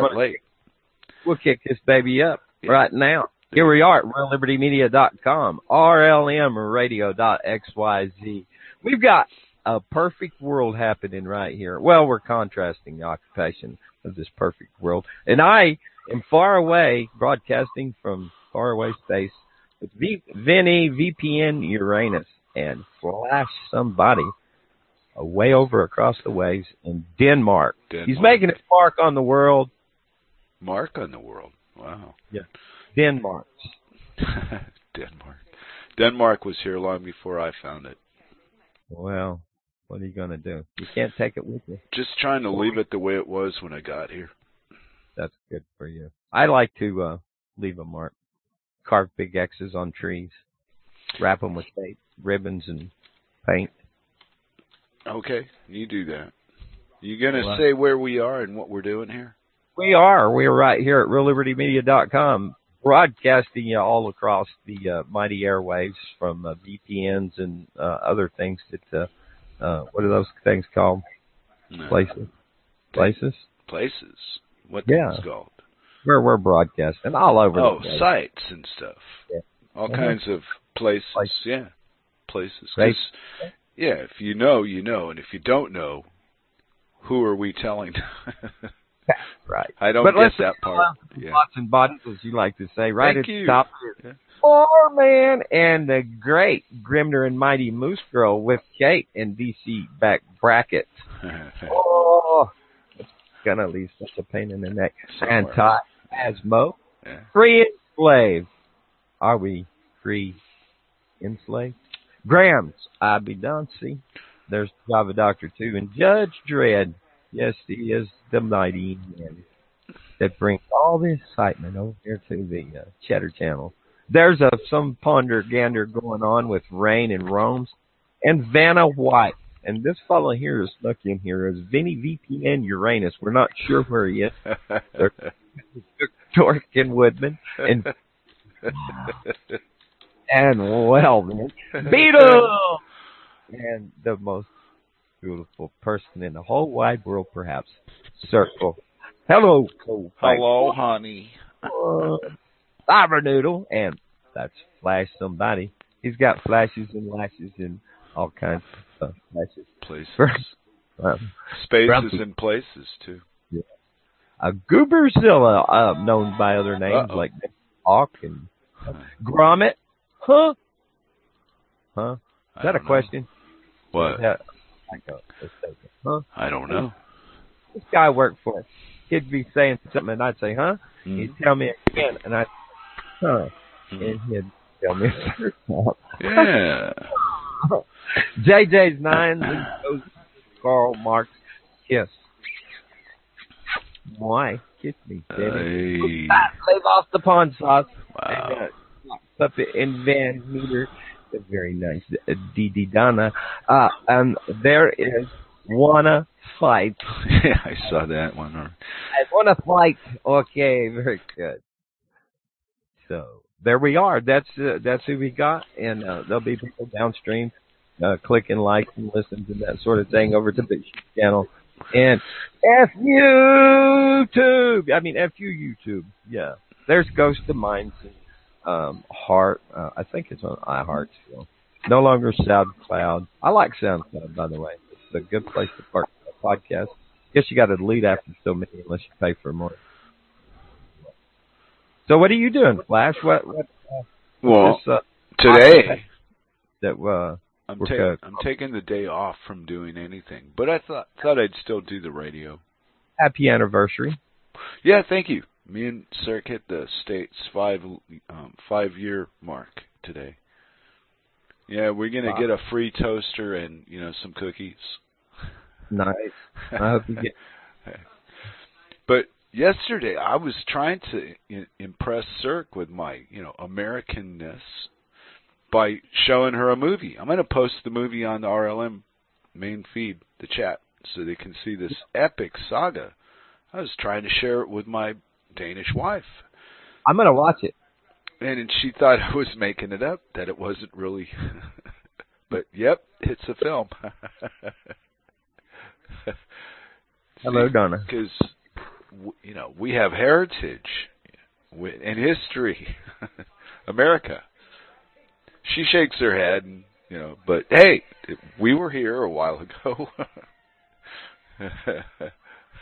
late. We'll kick this baby up Yeah. right now. Here we are at RealLibertyMedia.com, RLMRadio.xyz. We've got a perfect world happening right here. Well, we're contrasting the occupation of this perfect world. And I am far away, broadcasting from far away space with v- Vinny VPN Uranus and Flash Somebody way over across the waves in Denmark. He's making his mark on the world. Mark on the world. Wow. Yeah. Denmark. Denmark. Denmark was here long before I found it. Well, what are you going to do? You can't take it with you. Just trying to leave it the way it was when I got here. That's good for you. I like to uh leave a mark. Carve big X's on trees. Wrap them with tape, ribbons, and paint. Okay, you do that. You gonna Well, say where we are and what we're doing here? We are. We are right here at RealLibertyMedia.com, broadcasting you all across the uh, mighty airwaves from uh, VPNs and uh, other things that, uh, uh, what are those things called? No. Places. Places? Places. What Yeah. things called? Where we're broadcasting all over Oh, the place. sites and stuff. Yeah. All Mhm. kinds of places. Places. Yeah, Places. Right. yeah, if you know, you know, and if you don't know, who are we telling? Right. I don't But get that part. Yeah. Lots and bodies, as you like to say, right Thank at you. the top. Yeah. Four man and the great Grimner and Mighty Moose Girl with Kate in DC back bracket. Oh, it's gonna leave such a pain in the neck. And. Todd Asmo, yeah. free enslaved. Are we free enslaved? Grams, I be done. See, there's Java Doctor too, and Judge Dredd. Yes, he is the mighty man that brings all the excitement over here to the uh, Cheddar Channel. There's a some ponder gander going on with Rain and Rome's and Vanna White. And this fellow here is snuck in here as Vinny VPN Uranus. We're not sure where he is. Dorkin Woodman and and well, man, Beetle and the most beautiful person in the whole wide world, perhaps. Circle. Hello. Hello, honey. Cybernoodle, and that's Flash somebody. He's got flashes and lashes and all kinds of uh, flashes. Places. Um, Spaces Grumpy. and places too. a Gooberzilla, uh, known by other names Uh-oh. like Hawk and Grommet. Huh? Huh? Is that a know. question? What? Yeah. I go, let's take it. Huh? I don't know. This guy worked for us. He'd be saying something and I'd say, huh? Mm. He'd tell me again and I'd, huh? Mm. And he'd tell me a third time. Yeah. JJ's nine, and goes Karl Marx kiss. Why? Kiss me, baby. Hey. Leave off the pawn sauce. Wow. Puppet and Van Meter. Very nice. Uh, Dee Donna. Uh, um, there is wanna fight. yeah, I saw that one. I wanna fight. Okay, very good. So there we are. That's uh, that's who we got, and uh, there'll be people downstream uh, clicking like and listen to that sort of thing over to the channel. And F YouTube. I mean F you YouTube. Yeah. There's Ghost of Minds and um Heart. Uh, I think it's on iHeart still. No longer SoundCloud. I like SoundCloud by the way. It's a good place to park a podcast. Guess you got to delete after so many unless you pay for more. So what are you doing, Flash? What what Well, this, uh, today that uh I'm, ta- I'm taking the day off from doing anything, but I thought thought I'd still do the radio. happy anniversary. Yeah, thank you. Me and Cirque hit the state's five um, five year mark today. Yeah, we're gonna Wow. get a free toaster and you know some cookies. Nice. I hope you get But yesterday I was trying to impress Cirque with my you know Americanness by showing her a movie. I'm gonna post the movie on the RLM main feed, the chat, so they can see this epic saga. I was trying to share it with my Danish wife. I'm gonna watch it. And she thought I was making it up, that it wasn't really. but yep, it's a film. Hello, Donna. Because you know we have heritage and history, America. She shakes her head, and you know, but hey, we were here a while ago.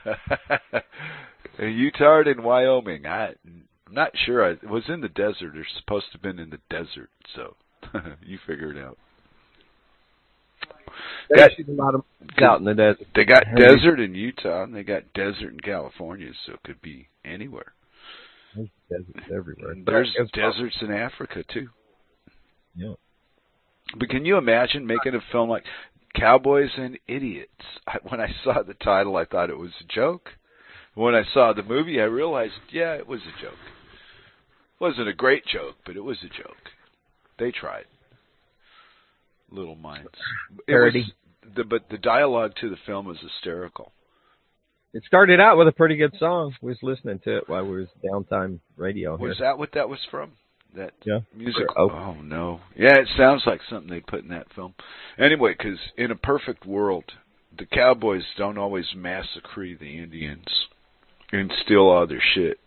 Utah and Wyoming. I, I'm not sure. I was in the desert. They're supposed to have been in the desert, so you figure it out. They got, a lot of out in the desert. They got desert in Utah, and they got desert in California, so it could be anywhere. There's deserts everywhere. There's deserts in Africa too. Yeah. But can you imagine making a film like Cowboys and Idiots? I, when I saw the title, I thought it was a joke. When I saw the movie, I realized, yeah, it was a joke. It wasn't a great joke, but it was a joke. They tried. Little minds. It Was, the, but the dialogue to the film was hysterical. It started out with a pretty good song. We was listening to it while we was downtime radio. Was here. that what that was from? That yeah. music? Oh. oh no! Yeah, it sounds like something they put in that film. Anyway, because in a perfect world, the cowboys don't always massacre the Indians and steal all their shit.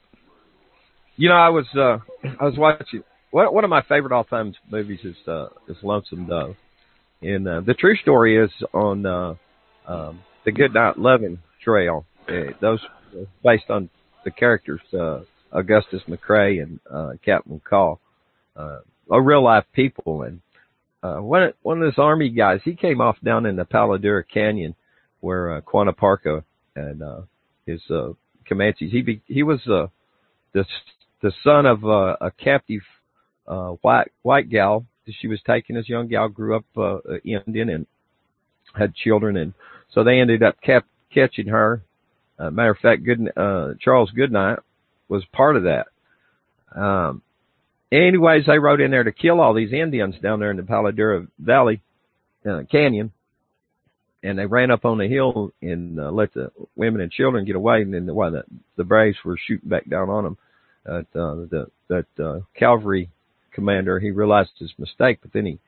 You know, I was uh I was watching one one of my favorite all time movies is uh is Lonesome Dove, and uh, the true story is on uh um the Goodnight Loving Trail. Uh, those based on the characters uh Augustus McCrae and uh Captain Call, uh, are real life people. And uh one one of this army guys, he came off down in the Palo Duro Canyon where uh, Quanah and uh his uh Comanches. He be, he was uh, the the son of uh, a captive uh, white white gal. She was taken as young gal, grew up uh, Indian and had children, and so they ended up kept catching her. Uh, matter of fact, good uh, Charles Goodnight was part of that. Um, anyways, they rode in there to kill all these Indians down there in the Palo Duro Valley uh, Canyon, and they ran up on the hill and uh, let the women and children get away. And then the, while the, the Braves were shooting back down on them, uh, the that uh, cavalry commander he realized his mistake, but then he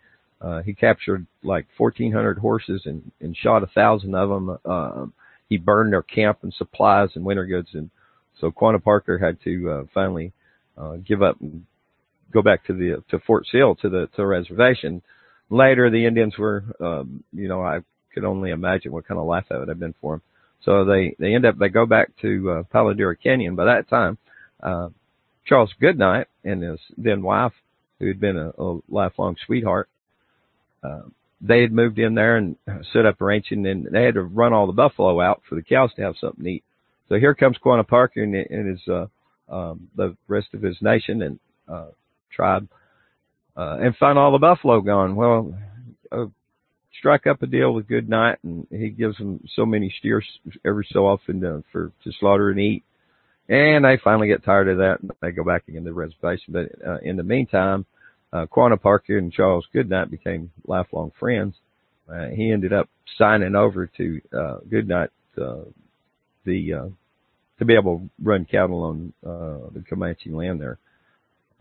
uh, he captured like 1,400 horses and and shot a thousand of them. Uh, he burned their camp and supplies and winter goods, and so Quanah Parker had to uh, finally uh, give up and go back to the to Fort Sill to the to the reservation. Later, the Indians were, um, you know, I could only imagine what kind of life that would have been for him. So they they end up they go back to uh, Palo Duro Canyon. By that time, uh, Charles Goodnight and his then wife, who had been a, a lifelong sweetheart, uh, they had moved in there and set up a ranch, and then they had to run all the buffalo out for the cows to have something to eat. So here comes Quanah Parker and, and his uh, um, the rest of his nation and uh, tribe, uh, and find all the buffalo gone. Well, uh, strike up a deal with Goodnight, and he gives them so many steers every so often to, for to slaughter and eat. And they finally get tired of that, and they go back again to the reservation. But uh, in the meantime, uh, Quanah Parker and Charles Goodnight became lifelong friends. Uh, he ended up signing over to uh, Goodnight uh, the uh, to be able to run cattle on uh, the Comanche land there.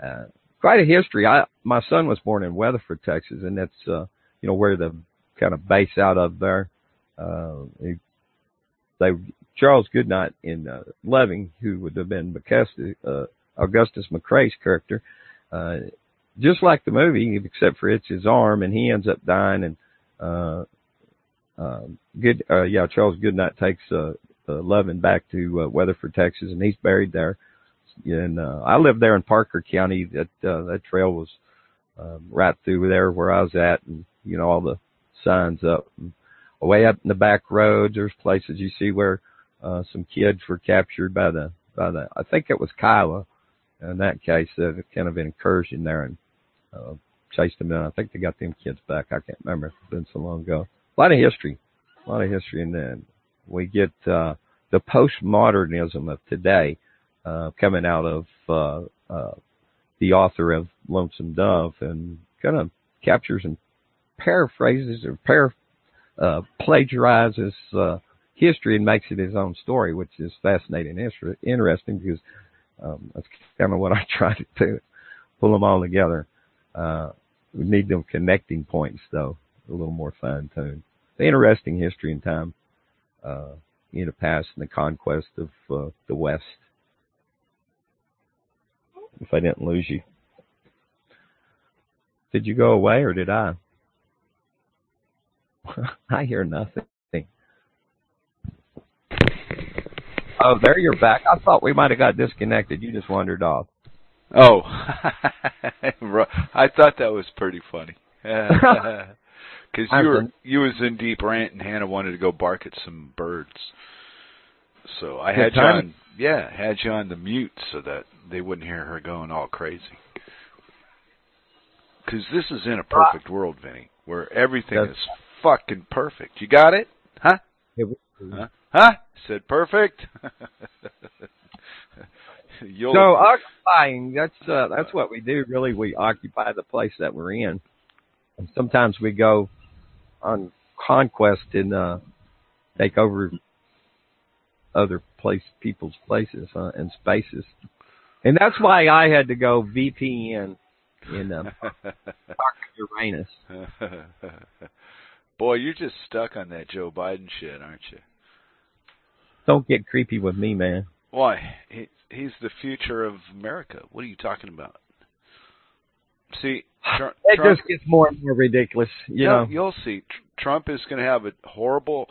Uh, quite a history. I my son was born in Weatherford, Texas, and that's uh, you know where the kind of base out of there. Uh, he, they Charles Goodnight in uh, Loving, who would have been uh, Augustus McCrae's character, uh, just like the movie, except for it's his arm, and he ends up dying. And uh, uh, good, uh, yeah, Charles Goodnight takes uh, uh, Loving back to uh, Weatherford, Texas, and he's buried there. And uh, I lived there in Parker County. That uh, that trail was um, right through there where I was at, and you know all the signs up. And way up in the back roads, there's places you see where uh, some kids were captured by the by the I think it was Kiowa. In that case, uh, kind of an incursion there and uh, chased them down. I think they got them kids back. I can't remember. It's been so long ago. A lot of history, a lot of history, and then we get uh, the postmodernism of today uh, coming out of uh, uh, the author of Lonesome Dove and kind of captures and paraphrases or par uh, plagiarizes uh, history and makes it his own story, which is fascinating and interesting because um, that's kind of what I try to do, pull them all together. Uh, we need them connecting points though, a little more fine tuned. Interesting history and time. Uh, in the past in the conquest of uh, the West. If I didn't lose you, did you go away or did I? I hear nothing. Oh, there you're back. I thought we might have got disconnected. You just wandered off. Oh, I thought that was pretty funny. Because you were you was in deep rant, and Hannah wanted to go bark at some birds. So I had you on, yeah, had you on the mute so that they wouldn't hear her going all crazy. Because this is in a perfect world, Vinny, where everything That's- is fucking perfect. You got it? Huh? Huh? Huh? Said perfect. You'll, So occupying, that's uh, that's what we do. Really, we occupy the place that we're in. And sometimes we go on conquest and uh, take over other place people's places uh, and spaces. And that's why I had to go VPN in um, Uranus. Boy, you're just stuck on that Joe Biden shit, aren't you? Don't get creepy with me, man. Why? He, he's the future of America. What are you talking about? See, Tr- It Trump, just gets more and more ridiculous, you no, know. you'll see. Trump is going to have a horrible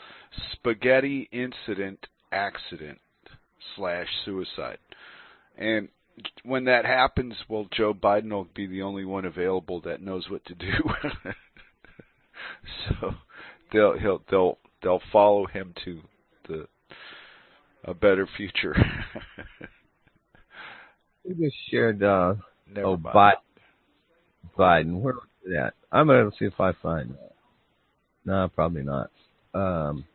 spaghetti incident, accident slash suicide, and when that happens, well, Joe Biden will be the only one available that knows what to do. so they'll he'll they'll they'll follow him to the a better future. We just shared uh, Never oh, mind. Biden. Where was it at? I'm gonna see if I find that. No, probably not. Um,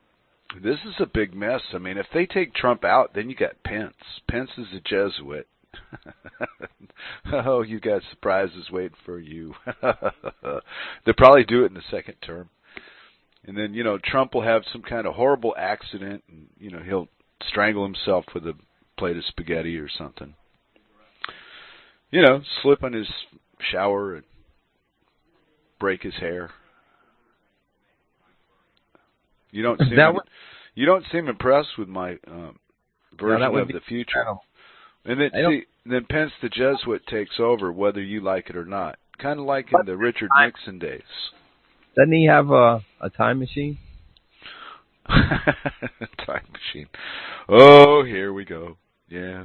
This is a big mess. I mean, if they take Trump out, then you got Pence. Pence is a Jesuit. oh, you got surprises waiting for you. They'll probably do it in the second term. And then, you know, Trump will have some kind of horrible accident and, you know, he'll strangle himself with a plate of spaghetti or something. You know, slip on his shower and break his hair. You don't seem you don't seem impressed with my um, version would of be- the future. And then see, then Pence the Jesuit takes over whether you like it or not. Kind of like in the Richard Nixon days. doesn't he have a a time machine? Time machine. Oh, here we go. Yeah,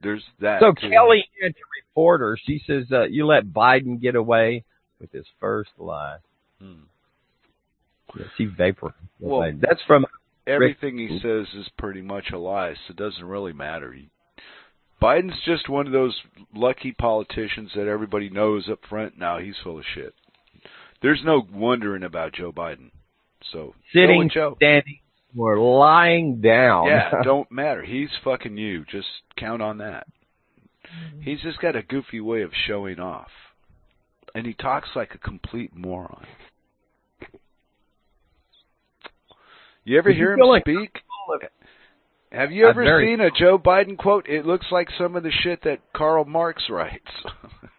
there's that. So too. Kelly to reporter, she says uh, you let Biden get away with his first lie. Hmm. Yeah, she vapor. Well- That's from everything he says is pretty much a lie, so it doesn't really matter. He, Biden's just one of those lucky politicians that everybody knows up front. Now he's full of shit. There's no wondering about Joe Biden. So sitting, Joe. standing, or lying down. Yeah, don't matter. He's fucking you. Just count on that. Mm-hmm. He's just got a goofy way of showing off. And he talks like a complete moron. You ever Did you hear him like- speak? Have you ever very- seen a Joe Biden quote? It looks like some of the shit that Karl Marx writes.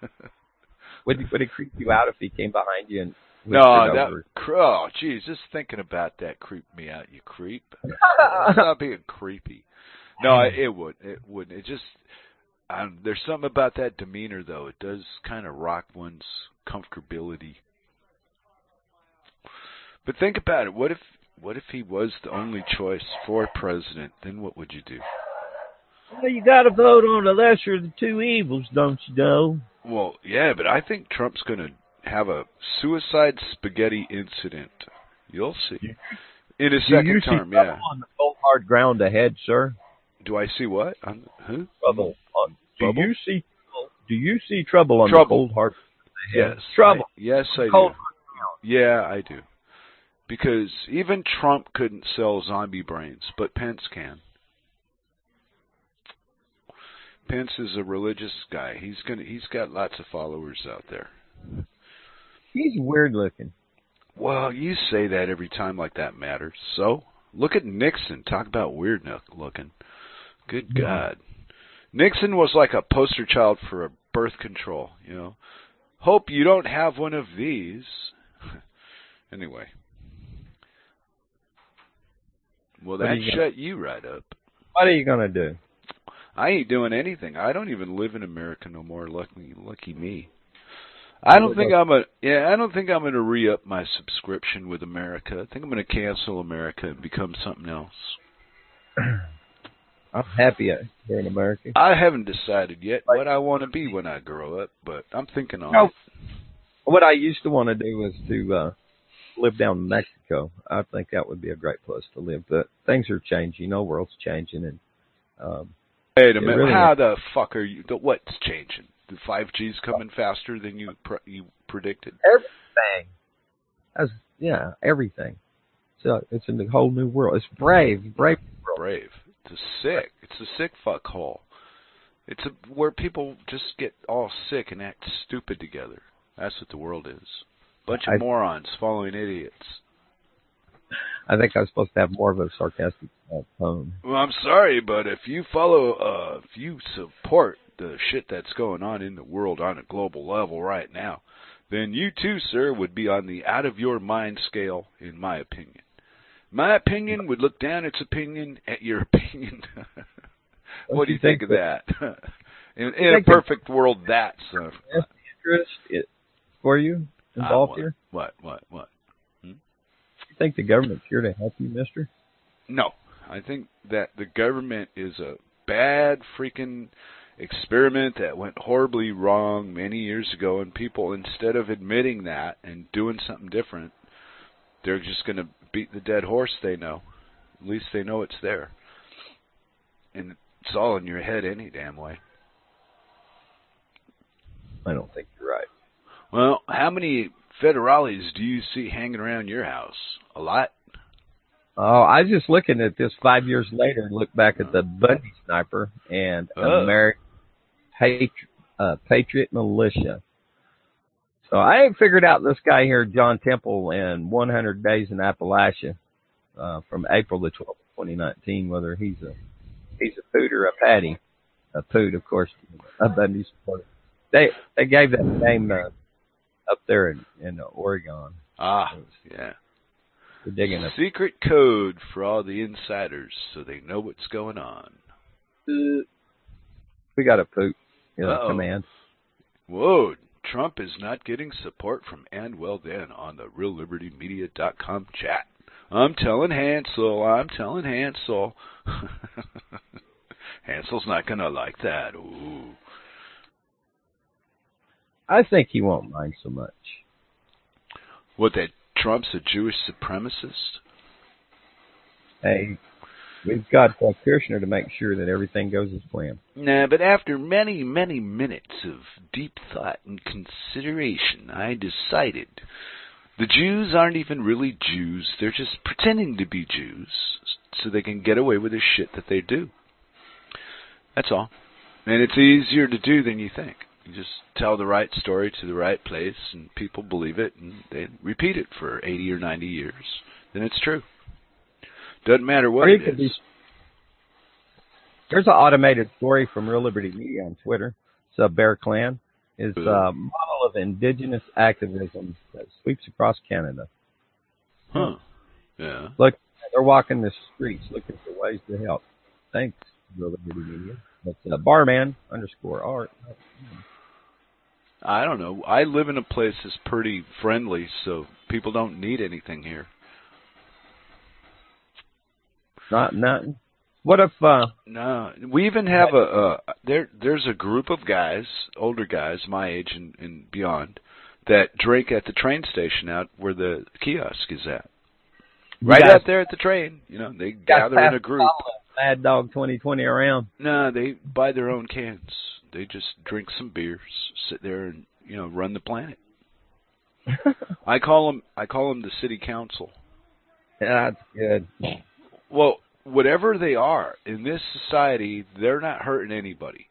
would it, would it creep you out if he came behind you and no, that oh, geez, just thinking about that creeped me out. You creep. It's not being creepy. No, I- it would. It wouldn't. It just. Um, there's something about that demeanor, though. It does kind of rock one's comfortability. But think about it. What if what if he was the only choice for president? Then what would you do? Well, you got to vote on the lesser of the two evils, don't you know? Well, yeah, but I think Trump's going to have a suicide spaghetti incident. You'll see. In his second you term, yeah. on the cold hard ground ahead, sir? Do I see what? On, who? Trouble. On, do Trouble? you see? Do you see trouble on Trouble. the cold hard ahead? Yes. Trouble. I- yes, I Cold do. Yeah, I do. Because even Trump couldn't sell zombie brains, but Pence can. Pence is a religious guy. He's gonna. He's got lots of followers out there. He's weird looking. Well, you say that every time like that matters. So look at Nixon. Talk about weird looking. Good. God. Nixon was like a poster child for a birth control. You know. Hope you don't have one of these. anyway. Well, that you shut you right up. What are you gonna do? I ain't doing anything. I don't even live in America no more. Lucky, lucky me. I don't think I'm a yeah. I don't think I'm going to re up my subscription with America. I think I'm going to cancel America and become something else. I'm happy here in America. I haven't decided yet what I want to be when I grow up, but I'm thinking on No. it. What I used to want to do was to uh live down in Mexico. I think that would be a great place to live. But things are changing. You know, world's changing, and um, Wait a minute. really How the fuck are you? the- What's changing? The 5G's coming faster than you pr- you predicted. everything. As yeah, everything. So it's in the whole new world. It's brave, brave. Brave. It's a sick. It's a sick fuck hole. It's a, where people just get all sick and act stupid together. That's what the world is. Bunch of I- morons following idiots. I think I was supposed to have more of a sarcastic uh, tone. Well, I'm sorry, but if you follow, uh, if you support the shit that's going on in the world on a global level right now, then you too, sir, would be on the out of your mind scale, in my opinion. My opinion would look down its opinion at your opinion. what do you think, of that? in in a perfect world, that's uh, Interest it, for you uh, involved what, here? What? What? What? You think the government's here to help you, Mister? No, I think that the government is a bad freaking experiment that went horribly wrong many years ago, and people, instead of admitting that and doing something different, they're just going to beat the dead horse they know. At least they know it's there. And it's all in your head any damn way. I don't think you're right. Well, how many federales do you see hanging around your house? A lot? Oh, I was just looking at this five years later and look back at the Bundy sniper and Oh. American Patri- uh, Patriot Militia. So I ain't figured out this guy here, John Temple, in 100 Days in Appalachia, uh, from April the 12th, 2019, whether he's a he's a poot or a patty. A poot, of course, a Bundy supporter. They they gave that name uh, up there in, in Oregon. Ah, yeah. We're digging a Secret code for all the insiders so they know what's going on. We got a poop you know, Uh-oh. command. Whoa, Trump is not getting support from And Well Then on the RealLibertyMedia.com chat. I'm telling Hansel, I'm telling Hansel. Hansel's not going to like that. Ooh. I think he won't mind so much. What, that Trump's a Jewish supremacist? Hey, we've got uh, Kushner to make sure that everything goes as planned. Nah, but after many, many minutes of deep thought and consideration, I decided the Jews aren't even really Jews. They're just pretending to be Jews so they can get away with the shit that they do. That's all. And it's easier to do than you think. You just tell the right story to the right place, and people believe it, and they repeat it for 80 or 90 years. Then it's true. Doesn't matter what it is. be- There's an automated story from Real Liberty Media on Twitter. It's a Bear Clan. Is a model of indigenous activism that sweeps across Canada. Huh. Yeah. Look, they're walking the streets looking for ways to help. Thanks, Real Liberty Media. That's uh, barman underscore art. I don't know. I live in a place that's pretty friendly, so people don't need anything here. Not nothing. What if uh No, we even have a uh, there. There's a group of guys, older guys, my age and, and beyond, that drink at the train station out where the kiosk is at. Right guys- out there at the train. You know, they gather in a group. follow Mad Dog 2020 around? No, they buy their own cans. They just drink some beers, sit there, and you know, run the planet. I call them. I call them the city council. yeah, that's good. Well, whatever they are in this society, they're not hurting anybody,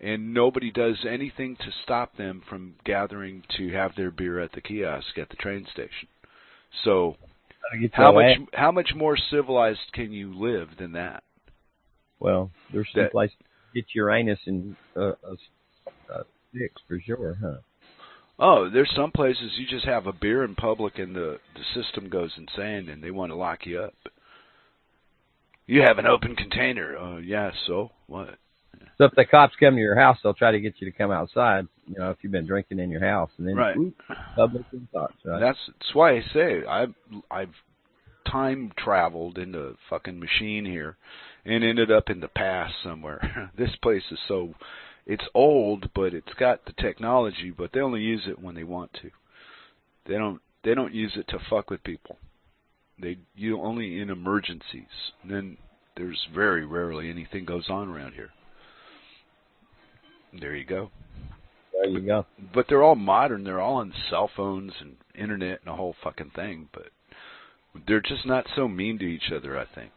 and nobody does anything to stop them from gathering to have their beer at the kiosk at the train station. So, how much ass- how much more civilized can you live than that? Well, there's some that- place to get your anus in uh, a, a for sure, huh? Oh, there's some places you just have a beer in public and the the system goes insane and they want to lock you up. You have an open container. Uh, yeah. So what? So if the cops come to your house, they'll try to get you to come outside. You know, if you've been drinking in your house, and then Right. ooh, public detox, right? That's that's why I say I've I've time traveled in the fucking machine here, and ended up in the past somewhere. this place is so it's old, but it's got the technology, but they only use it when they want to. They don't they don't use it to fuck with people. They you only in emergencies. And then there's very rarely anything goes on around here. There you go there you go. but they're all modern. They're all on cell phones and internet and a whole fucking thing. But they're just not so mean to each other. I think.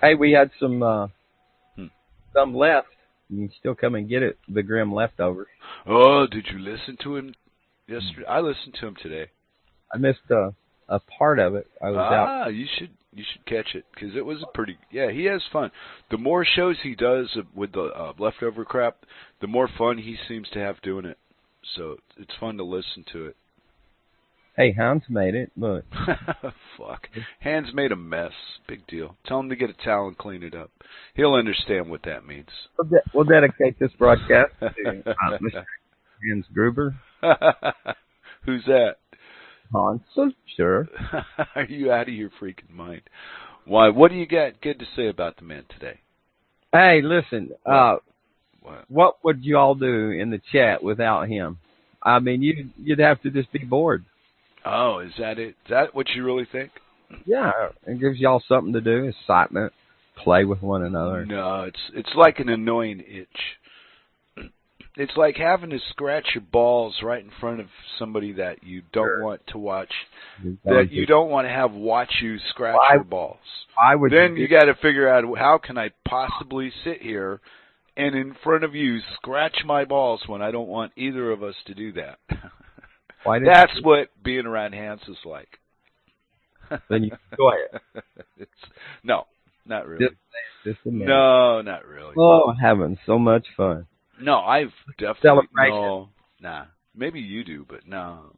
Hey, we had some uh Hmm. some left. You can still come and get it. The Grim leftovers. Oh, did you listen to him yesterday? I listened to him today. I missed uh, a part of it. I was out. Ah, you should you should catch it because it was a pretty. Yeah, he has fun. The more shows he does with the uh, leftover crap, the more fun he seems to have doing it. So it's fun to listen to it. Hey, Hans made it. Look, Fuck. Hands made a mess. Big deal. Tell him to get a towel and clean it up. He'll understand what that means. we'll, de- we'll dedicate this broadcast to uh, Mr. Hans Gruber. Who's that? So sure. Are you out of your freaking mind? Why? What do you got good to say about the man today? Hey, listen. Uh, What? what would you all do in the chat without him? I mean, you you'd have to just be bored. Oh, is that it? Is that what you really think? Yeah, it gives y'all something to do, excitement, play with one another. No, it's it's like an annoying itch. It's like having to scratch your balls right in front of somebody that you don't Sure. want to watch, that you don't want to have watch you scratch Why- your balls. I would. Then you got to figure out how can I possibly sit here and in front of you scratch my balls when I don't want either of us to do that. Why did That's what being around Hans is like. Then you enjoy it. it's, no, not really. Just, just a. No, not really. Oh, having so much fun. No, I've definitely no, nah. Maybe you do, but no,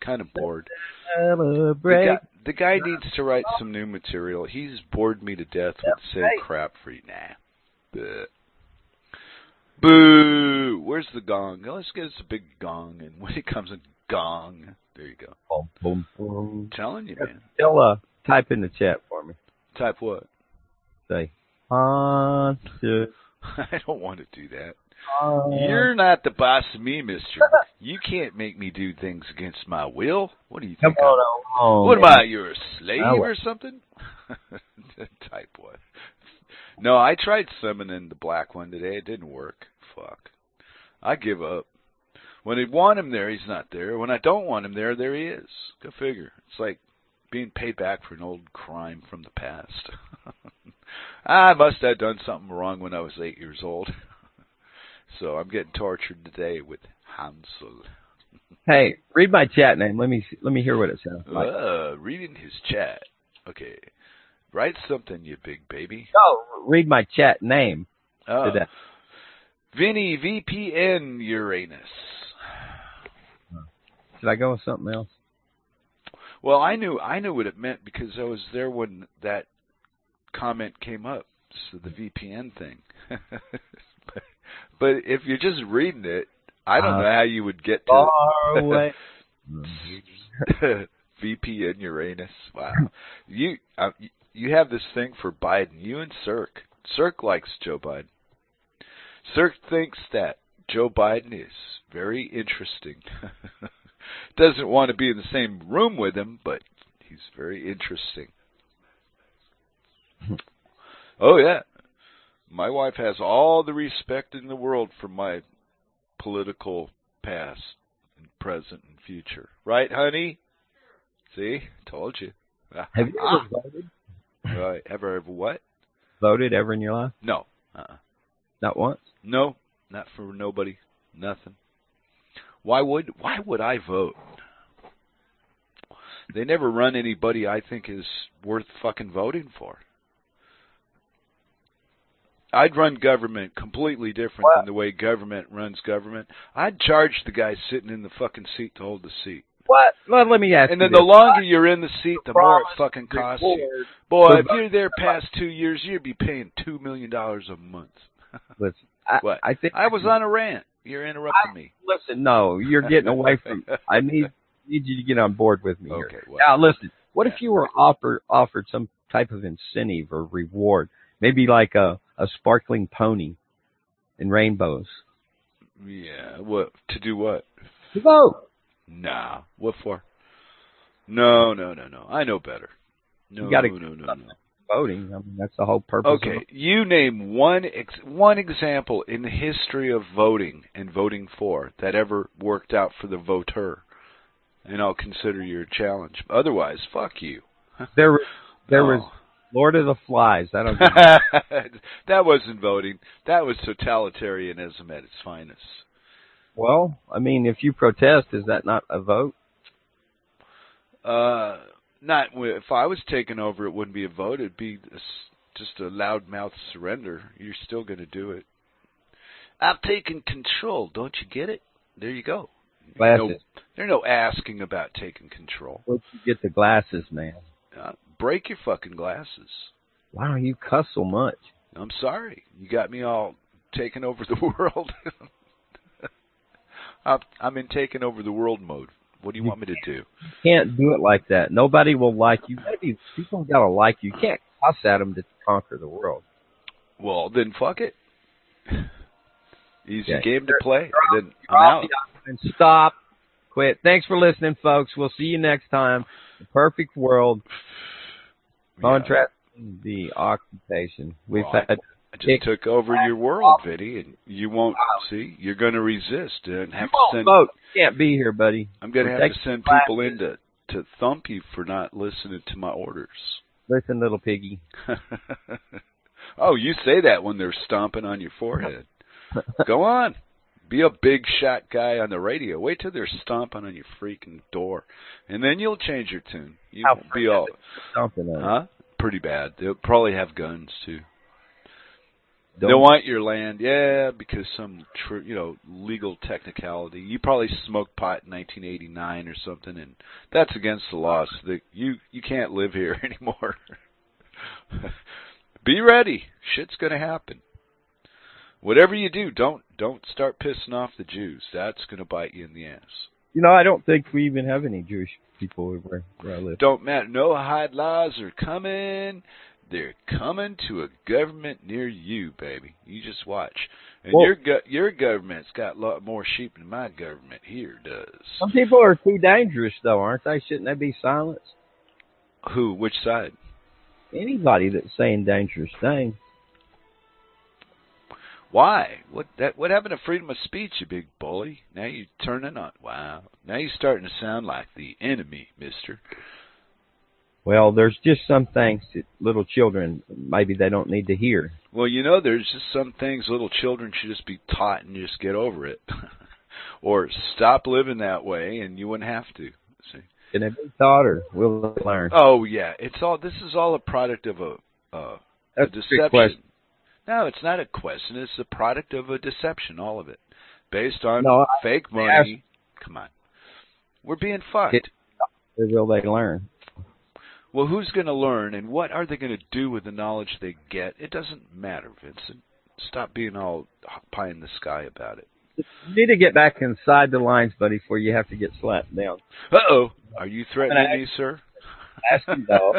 kind of bored. The Celebrate. guy, the guy needs to write some new material. He's bored me to death with the same crap for you. Nah. Bleh. Boo! Where's the gong? Let's get us a big gong, and when it comes a gong, there you go. Boom, boom, boom. telling you, man. Tell uh, type in the chat for me. Type what? Say on I don't want to do that. On. You're not the boss of me, mister. You can't make me do things against my will. What do you think? on home. What am I, you're a slave Oh, or something? Type one. No, I tried summoning the black one today. It didn't work. Fuck. I give up. When I want him there, he's not there. When I don't want him there, there he is. Go figure. It's like being paid back for an old crime from the past. I must have done something wrong when I was eight years old. so I'm getting tortured today with Hansel. Hey, read my chat name. Let me see, let me hear what it sounds like. Uh, reading his chat. Okay. Write something, you big baby. No, read my chat name Oh. today. Vinny VPN Uranus. Should I go with something else? Well, I knew I knew what it meant because I was there when that comment came up. So the VPN thing. but, if you're just reading it, I don't Uh, know how you would get to Far away. VPN Uranus. Wow. You uh, you have this thing for Biden. You and Cirque. Cirque likes Joe Biden. Cirque thinks that Joe Biden is very interesting. Doesn't want to be in the same room with him, but he's very interesting. oh yeah. My wife has all the respect in the world for my political past and present and future. Right, honey? See? Told you. Have you ever voted? right. Ever ever what? Voted ever in your life? No. Uh-uh. Not once. No, not for nobody. Nothing. Why would why would I vote? They never run anybody I think is worth fucking voting for. I'd run government completely different Well- than the way government runs government. I'd charge the guy sitting in the fucking seat to hold the seat. What? Well, let me ask And you then the this. longer you're in the seat, the more it fucking costs you. Boy, if you're there past two years, you'd be paying two million dollars a month. Listen, I, What? I think I was on a rant. You're interrupting me. Listen, no, you're getting away from. I need need you to get on board with me here. Okay, well, Now, listen. What if you were offered offered some type of incentive or reward, maybe like a a sparkling pony and rainbows? yeah. What to do? What? To vote. Nah. What for? No, no, no, no. I know better. No, You gotta no, no, no. Voting. I mean, that's the whole purpose. Okay, you name one ex- one example in the history of voting and voting for that ever worked out for the voter, and I'll consider your challenge. Otherwise, fuck you. There, there Oh. was Lord of the Flies. I don't. That wasn't voting. That was totalitarianism at its finest. well, I mean, if you protest, is that not a vote? Uh, not if I was taken over, it wouldn't be a vote. It'd be just a loudmouth surrender. You're still going to do it. I've taken control. Don't you get it? There you go. Glasses. No, there's no asking about taking control. Where'd you get the glasses, man? Uh, break your fucking glasses. Why don't you cuss so much? I'm sorry. You got me all taking over the world. I'm, I'm in taking over the world mode. What do you want me to do? You can't do it like that. Nobody will like you. Maybe people gotta like you. You can't cuss at them to conquer the world. Well, then fuck it. Easy Yeah. game to play. Then You're I'm out. And. Stop. Quit. Thanks for listening, folks. We'll see you next time. The perfect world. Contrast the occupation. We've Well, had I just took over your world, Vinny, and you won't see. You're going to resist and have you to send. vote. You can't be here, buddy. I'm going to have to send people in to to thump you for not listening to my orders. Listen, little piggy. oh, you say that when they're stomping on your forehead. Go on. Be a big shot guy on the radio. Wait till they're stomping on your freaking door. And then you'll change your tune. You How be all Something on huh? Pretty bad. They'll probably have guns too. Don't- They'll want your land, yeah, because some tr- you know legal technicality. You probably smoked pot in 1989 or something, and that's against the law. So that you you can't live here anymore. Be ready. Shit's gonna happen. Whatever you do, don't don't start pissing off the Jews. That's gonna bite you in the ass. You know, I don't think we even have any Jewish people where, where I live. Don't matter. Noahide laws are coming. They're coming to a government near you, baby. You just watch. And Well- your go- your government's got a lot more sheep than my government here does. Some people are too dangerous, though, aren't they? Shouldn't they be silenced? Who? Which side? Anybody that's saying dangerous things. Why? What that? What happened to freedom of speech, you big bully? Now you're turning on. Wow. Now you're starting to sound like the enemy, Mister. Well, there's just some things that little children maybe they don't need to hear. Well, you know, there's just some things little children should just be taught and just get over it, or stop living that way, and you wouldn't have to. See? Can they be taught or will learn? Oh yeah, it's all. This is all a product of a, uh, a deception. No, it's not a question. It's the product of a deception. All of it, based on No, fake money. Come on, we're being fucked. Will they learn? Well, who's going to learn, and what are they going to do with the knowledge they get? It doesn't matter, Vincent. Stop being all pie in the sky about it. You need to get back inside the lines, buddy, before you have to get slapped down. Uh oh, are you threatening I- me, sir? Ask you, though.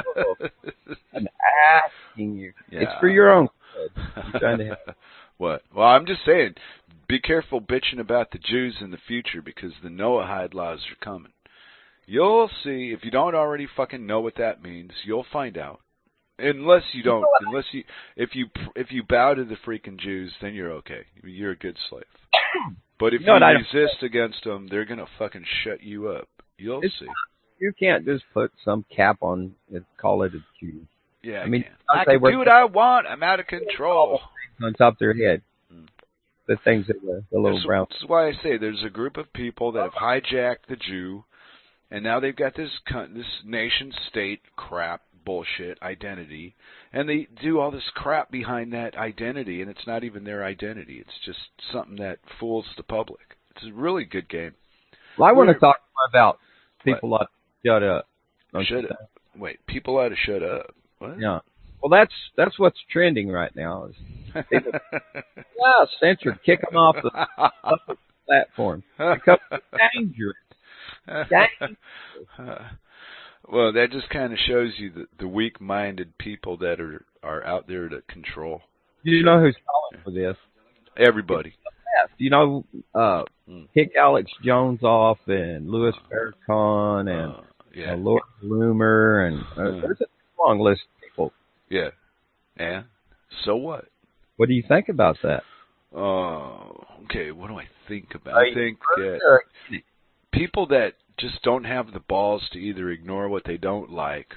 I'm asking you. Yeah. It's for your own good. I'm trying to help. what? Well, I'm just saying, be careful bitching about the Jews in the future because the Noahide laws are coming. You'll see if you don't already fucking know what that means. You'll find out. Unless you don't, unless you, if you, if you bow to the freaking Jews, then you're okay. You're a good slave. But if You know you resist against them, they're gonna fucking shut you up. You'll It's- see. You can't just put some cap on and call it a Jew Yeah, I, I mean, can. I can work- do what I want. I'm out of control. on top of their head. Mm. The things that the, the little This, brown. this is why I say there's a group of people that have hijacked the Jew, and now they've got this con- this nation state crap bullshit identity, and they do all this crap behind that identity, and it's not even their identity. It's just something that fools the public. It's a really good game. Well, I want to talk about people ought to shut up. Shut up. Wait, people ought to shut up. What? Yeah. Well, that's that's what's trending right now. Is people, yeah, censored, kick them off the platform. Because it's dangerous. Dang. well, that just kind of shows you the, the weak-minded people that are are out there to control Do you know who's calling for this? everybody. You know, uh, Mm. kick Alex Jones off and Louis Farrakhan and Uh, yeah, uh, Laura Loomer and uh, there's a long list of people. yeah, and so what? What do you think about that? Oh, okay. What do I think about? Are I think that it people that just don't have the balls to either ignore what they don't like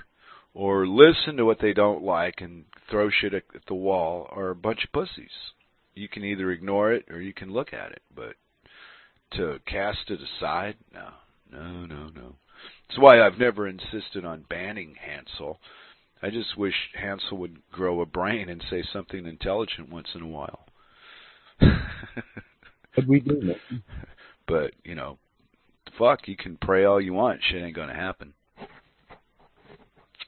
or listen to what they don't like and throw shit at at the wall are a bunch of pussies. You can either ignore it or you can look at it, but to cast it aside, no, no, no, no. That's why I've never insisted on banning Hansel. I just wish Hansel would grow a brain and say something intelligent once in a while. What we do? But you know, fuck, you can pray all you want, shit ain't gonna happen.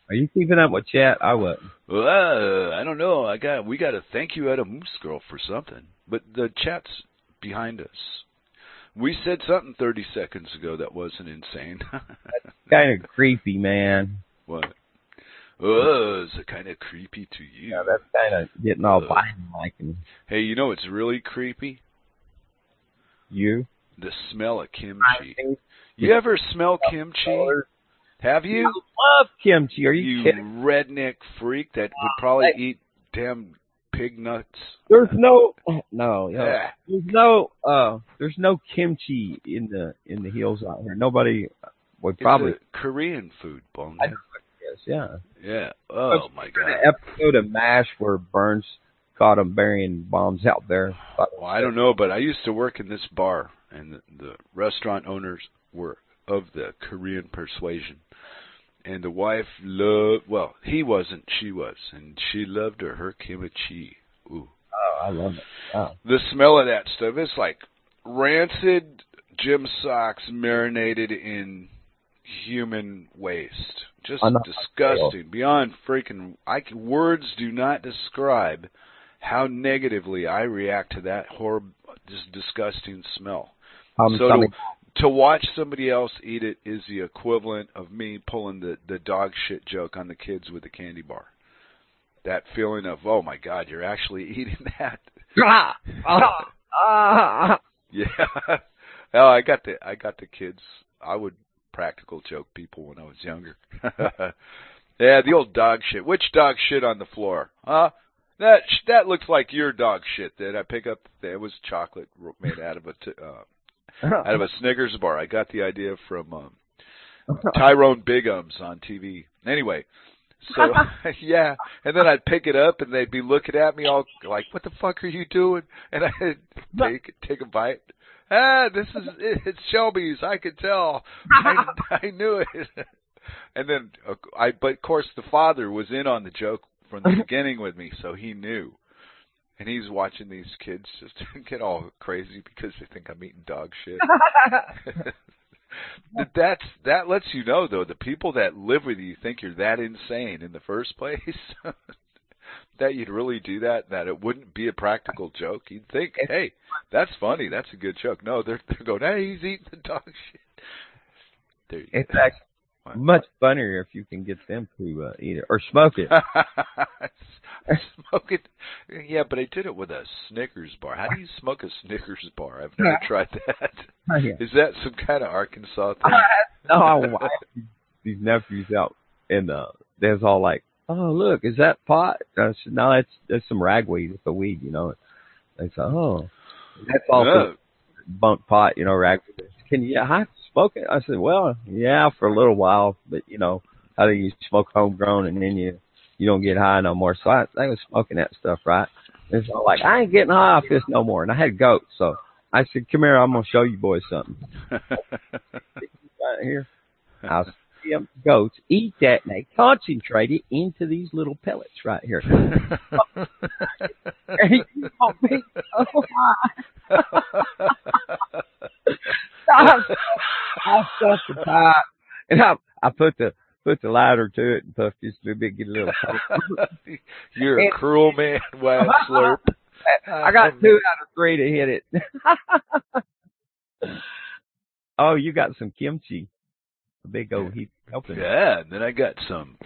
Are you keeping up with chat? I wasn't. Uh, I don't know. I got we got a thank you at a Moose Girl for something, but the chat's behind us. We said something 30 seconds ago that wasn't insane. That's kind of creepy, man. what? Oh, is it kind of creepy to you? Yeah, that's kind of getting all Uh, Biden like and hey, you know what's really creepy? you. The smell of kimchi. You ever smell kimchi? Have you? I you? love kimchi. Are you, You kidding? redneck freak that would probably eat damn pig nuts. There's no no, yeah. There's no uh there's no kimchi in the in the hills out here. Nobody would probably It's Korean food, I bonehead. know it is, yeah. Yeah. Oh my god. An episode of MASH where Burns caught him burying bombs out there. Well, I don't know, but I used to work in this bar, and the, the restaurant owners were of the Korean persuasion. And the wife loved, well, he wasn't, she was, and she loved her, her kimchi. Ooh. Oh, I love it. Oh. The smell of that stuff, it's like rancid gym socks marinated in human waste. Just disgusting. Beyond freaking, I can, words do not describe how negatively I react to that horrible, just disgusting smell. Um, so to, to watch somebody else eat it is the equivalent of me pulling the the dog shit joke on the kids with the candy bar. That feeling of oh my god, you're actually eating that. ah. Yeah. oh, I got the I got the kids. I would practical joke people when I was younger. yeah, the old dog shit. Which dog shit on the floor? Huh? That sh- that looks like your dog shit. That I pick up. It was chocolate made out of a t- uh, out of a Snickers bar. I got the idea from um, Tyrone Biggums on TV. Anyway, so yeah, and then I'd pick it up and they'd be looking at me all like, "What the fuck are you doing?" And I'd take take a bite. Ah, this is it's Shelby's. I could tell. I I knew it. And then uh, I, but of course the father was in on the joke from the beginning with me, so he knew. And he's watching these kids just get all crazy because they think I'm eating dog shit. That's that lets you know though the people that live with you think you're that insane in the first place. That you'd really do that, that it wouldn't be a practical joke. You'd think, hey, that's funny, that's a good joke. No, they're they're going, hey, he's eating the dog shit. There you It's actually What? much funnier if you can get them to uh, eat it or smoke it. smoke it. Yeah, but I did it with a Snickers bar. How do you smoke a Snickers bar? I've never tried that. Yeah. Is that some kind of Arkansas thing? no, I these nephews out, and uh, they're all like, "Oh, look, is that pot?" Uh, I said, "No, that's that's some ragweed. It's a weed, you know." They said, "Oh, that's all for bunk pot, you know, ragweed." Can you I smoke it? I said, "Well, yeah, for a little while, but you know, how do you smoke homegrown and then you you don't get high no more?" So I, I was smoking that stuff, right? And so like, I ain't getting high off this no more, and I had goats, so I said, "Come here, I'm gonna show you boys something." right here. I'll see goats eat that and they concentrate it into these little pellets right here. you gonna be so high. I'm so pipe. And I I put the put the lighter to it and puffed just a big get a little. You're a cruel man, Wild Slurp. I got two out of three to hit it. oh, you got some kimchi. A big old heap helping. Yeah, and then I got some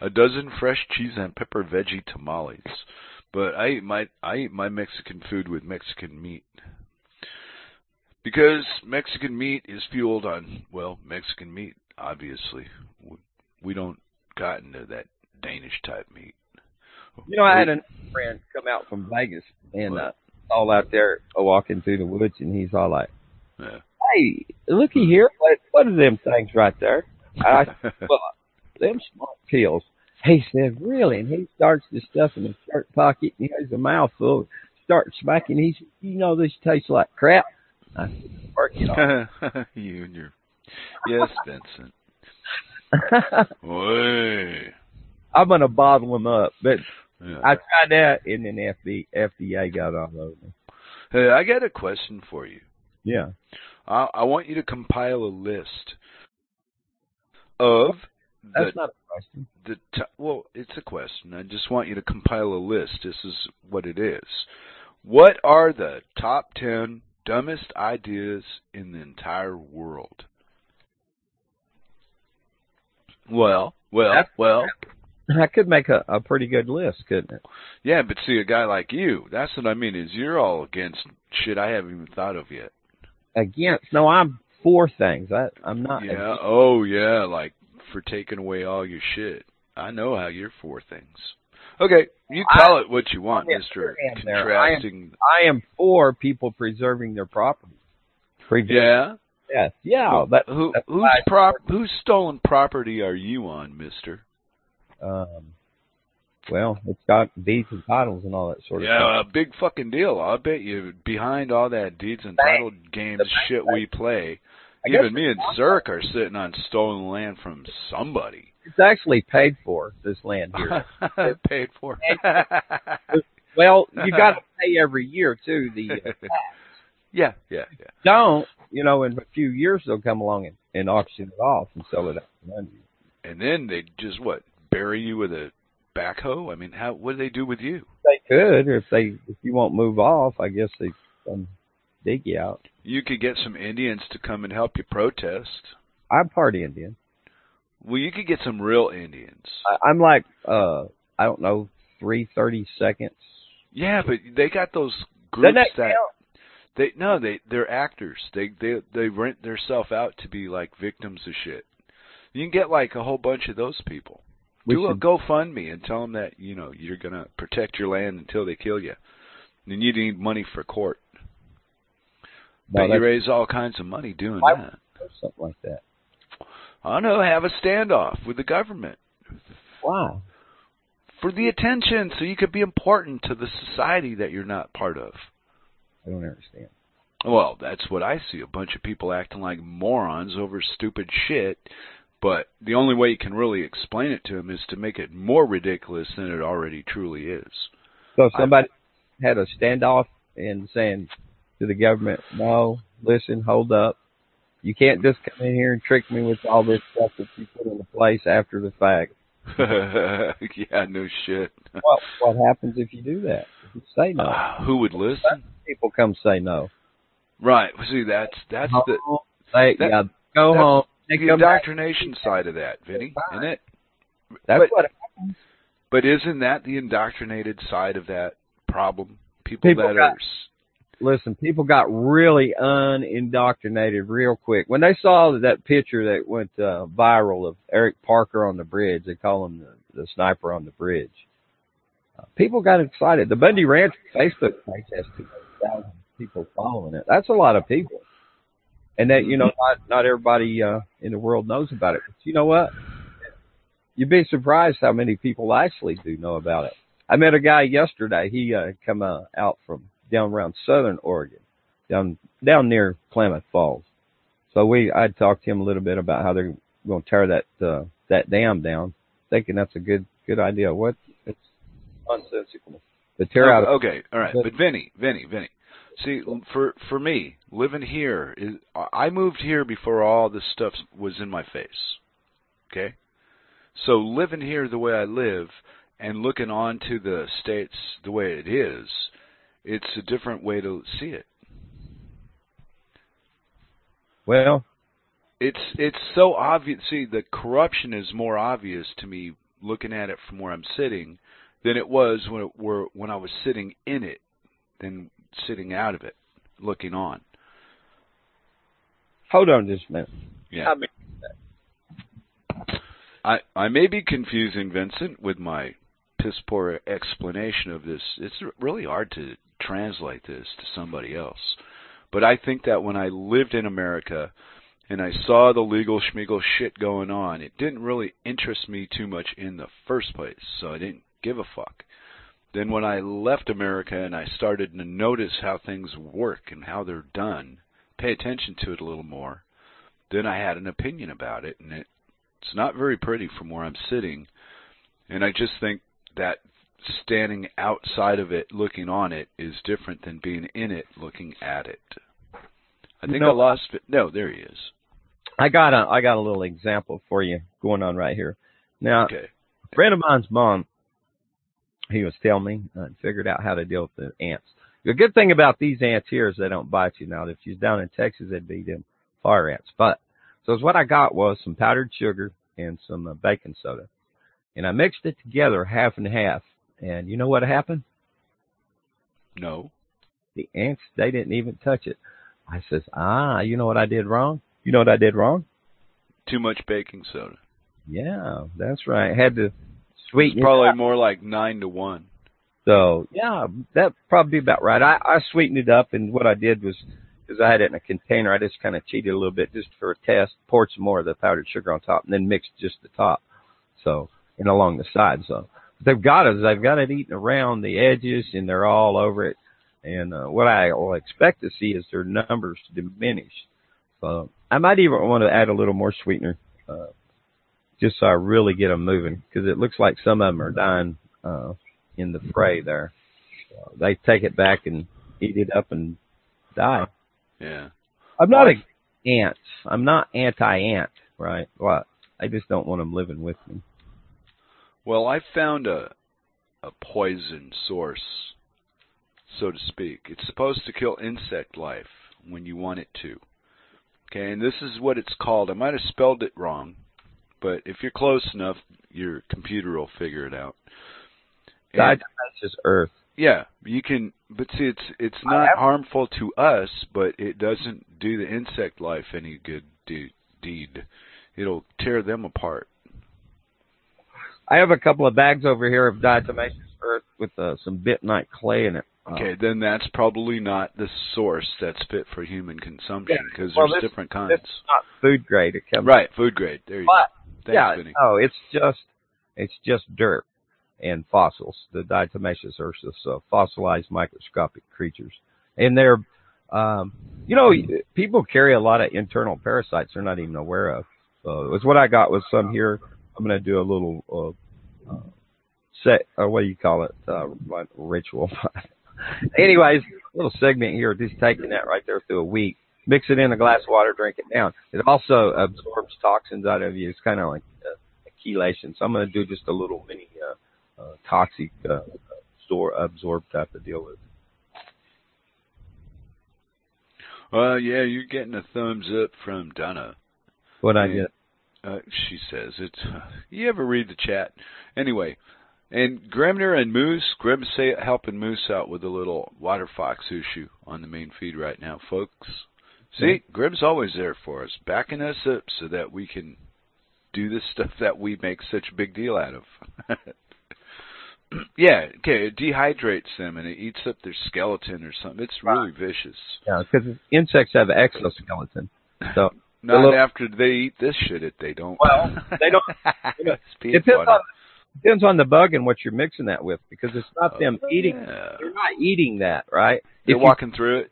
a dozen fresh cheese and pepper veggie tamales. But I eat my I eat my Mexican food with Mexican meat. Because Mexican meat is fueled on well, Mexican meat, obviously. We don't got into that Danish type meat. You know, I had a friend come out from Vegas and uh, all out there walking through the woods, and he's all like, yeah. "Hey, looky hmm. here, what, what are them things right there?" I, well, them smart pills. He said, "Really?" And he starts to stuff in his shirt pocket, and he has a mouthful. Starts smacking. He said, "You know this tastes like crap." I said, "Work it off." you and your yes, Vincent. I'm gonna bottle them up, but Yeah. I tried that, and then FD, FDA got all over me. Hey, I got a question for you. Yeah. I, I want you to compile a list of the, That's not a question. the t- well, it's a question. I just want you to compile a list. This is what it is. What are the top 10 dumbest ideas in the entire world? Well, well, That's- well. I could make a, a pretty good list, couldn't it? Yeah, but see, a guy like you, that's what I mean, is you're all against shit I haven't even thought of yet. Against no, I'm for things. I I'm not. Yeah, oh yeah, like for taking away all your shit. I know how you're for things. Okay, you call it what you want, Mister I am. I am- Contrasting. I am for people preserving their property. Preserve- Yeah. Yes. Yeah. Who- That, who that's whose why I prop whose stolen property are you on, Mister? Um. Well, it's got deeds and titles and all that sort of Yeah, stuff. a big fucking deal. I bet you behind all that deeds and title games shit we play. I Even me and Zerk are sitting on stolen land from somebody. It's actually paid for this land here. Paid for. well, you got to pay every year too. The uh, tax. yeah, yeah, yeah. don't, you know, in a few years they'll come along and, and auction it off and sell it out from under you. And then they just what bury you with a backhoe? I mean, how what do they do with you? They could, or if they if you won't move off, I guess they come dig you out. You could get some Indians to come and help you protest. I'm part Indian. Well, you could get some real Indians. I, I'm like, uh, I don't know, three thirty seconds. Yeah, but they got those groups that that they no, they they're actors. They they they rent themselves out to be like victims of shit. You can get like a whole bunch of those people. We Do a GoFundMe and tell them that you know you're gonna protect your land until they kill you. And you need money for court. But you raise all kinds of money doing Why- that. something like that. I don't know. Have a standoff with the government Wow. for the attention, so you could be important to the society that you're not part of. I don't understand. Well, that's what I see. A bunch of people acting like morons over stupid shit. But the only way you can really explain it to them is to make it more ridiculous than it already truly is. So if somebody had a standoff and saying to the government, "No, listen, hold up, you can't just come in here and trick me with all this stuff that you put into place after the fact." yeah, no shit. What what happens if you do that? You say no, Uh, who would listen? people come say no. Right. See, that's that's the they, that- yeah, go home. The come back. indoctrination side of that, Vinny, isn't it? That's but- what But isn't that the indoctrinated side of that problem? People, People that got- are listen, people got really unindoctrinated real quick. When they saw that picture that went uh, viral of Eric Parker on the bridge, they call him the, the sniper on the bridge. Uh, people got excited. The Bundy Ranch Facebook page has 200,000 people following it. That's a lot of people. And that, you know, not, not everybody uh, in the world knows about it. But you know what? You'd be surprised how many people actually do know about it. I met a guy yesterday. He uh, come uh, out from down around Southern Oregon, down down near Klamath Falls. So we I talked to him a little bit about how they're going to tear that uh, that dam down, thinking that's a good good idea. What it's nonsensical to tear out. Oh, okay, all right. But- But Vinny, Vinny, Vinny. See, for for me, living here is I moved here before all this stuff was in my face. Okay? So living here the way I live and looking on to the states the way it is, it's a different way to see it. Well, It's it's so obvious. See, the corruption is more obvious to me looking at it from where I'm sitting than it was when it were when I was sitting in it than sitting out of it, looking on. hold on just a minute. Yeah. I mean, I I may be confusing Vincent with my piss poor explanation of this. It's really hard to translate this to somebody else. But I think that when I lived in America and I saw the legal schmiegel shit going on, it didn't really interest me too much in the first place, so I didn't give a fuck. Then when I left America and I started to notice how things work and how they're done, pay attention to it a little more, then I had an opinion about it and it it's not very pretty from where I'm sitting. And I just think that standing outside of it looking on it is different than being in it looking at it. I think No. I lost it. No, there he is. I got a I got a little example for you going on right here. Now, Okay. a friend of mine's mom, he was telling me uh, figured out how to deal with the ants. The good thing about these ants here is they don't bite you. Now, if you're down in Texas, they'd be them fire ants. But so what I got was some powdered sugar and some uh, baking soda, and I mixed it together half and half. And you know what happened? No. The ants they didn't even touch it. I says, ah, you know what I did wrong? You know what I did wrong? Too much baking soda. Yeah, that's right. I had to It's probably up. more like nine to one. So yeah, that probably be about right. I, I sweetened it up, and what I did was, because I had it in a container, I just kind of cheated a little bit just for a test. Poured some more of the powdered sugar on top, and then mixed just the top, so and along the sides. So they've got it. They've got it eating around the edges, and they're all over it. And uh, what I will expect to see is their numbers diminish. So I might even want to add a little more sweetener, uh, just so I really get them moving, because it looks like some of them are dying uh, in the fray there. So they take it back and eat it up and die. Yeah. I'm not Well, against ants. I'm not anti-ant, right? What? I just don't want them living with me. Well, I found a a poison source, so to speak. It's supposed to kill insect life when you want it to. Okay, and this is what it's called. I might have spelled it wrong, but if you're close enough, your computer will figure it out. And- Diatomaceous earth. yeah, you can, but see, it's it's not harmful to us, but it doesn't do the insect life any good de- deed. It'll tear them apart. I have a couple of bags over here of diatomaceous earth with uh, some bentonite clay in it. Uh, Okay, then that's probably not the source that's fit for human consumption Yeah, because well, there's this- different kinds. Is not food grade. It comes Right, food grade. There you But, go. Thanks, yeah, Vinny. no, it's just it's just dirt and fossils. The diatomaceous earth is uh, fossilized microscopic creatures, and they're, um, you know, people carry a lot of internal parasites they're not even aware of. So it was what I got with some here. I'm going to do a little uh, uh, set, or what do you call it, uh, ritual. Anyways, little segment here, just taking that right there through a week mix it in a glass of water, drink it down. It also absorbs toxins out of you. It's kind of like uh, chelation. So I'm going to do just a little mini uh, uh, toxic uh, store absorb type of deal with. it. Well, yeah, you're getting a thumbs up from Donna. What I did. Uh, she says it's. You ever read the chat? Anyway, and Grimner and Moose, Grim say helping Moose out with a little water fox issue on the main feed right now, folks. See, Grim's always there for us, backing us up so that we can do this stuff that we make such a big deal out of. yeah, okay, it dehydrates them and it eats up their skeleton or something. It's really vicious. Yeah, because insects have an exoskeleton. So Not little- after they eat this shit, if they don't. Well, they don't- peanut depends butter. on depends on the bug and what you're mixing that with, because it's not oh, them Oh, eating. yeah. They're not eating that, right? They're If you walking through it.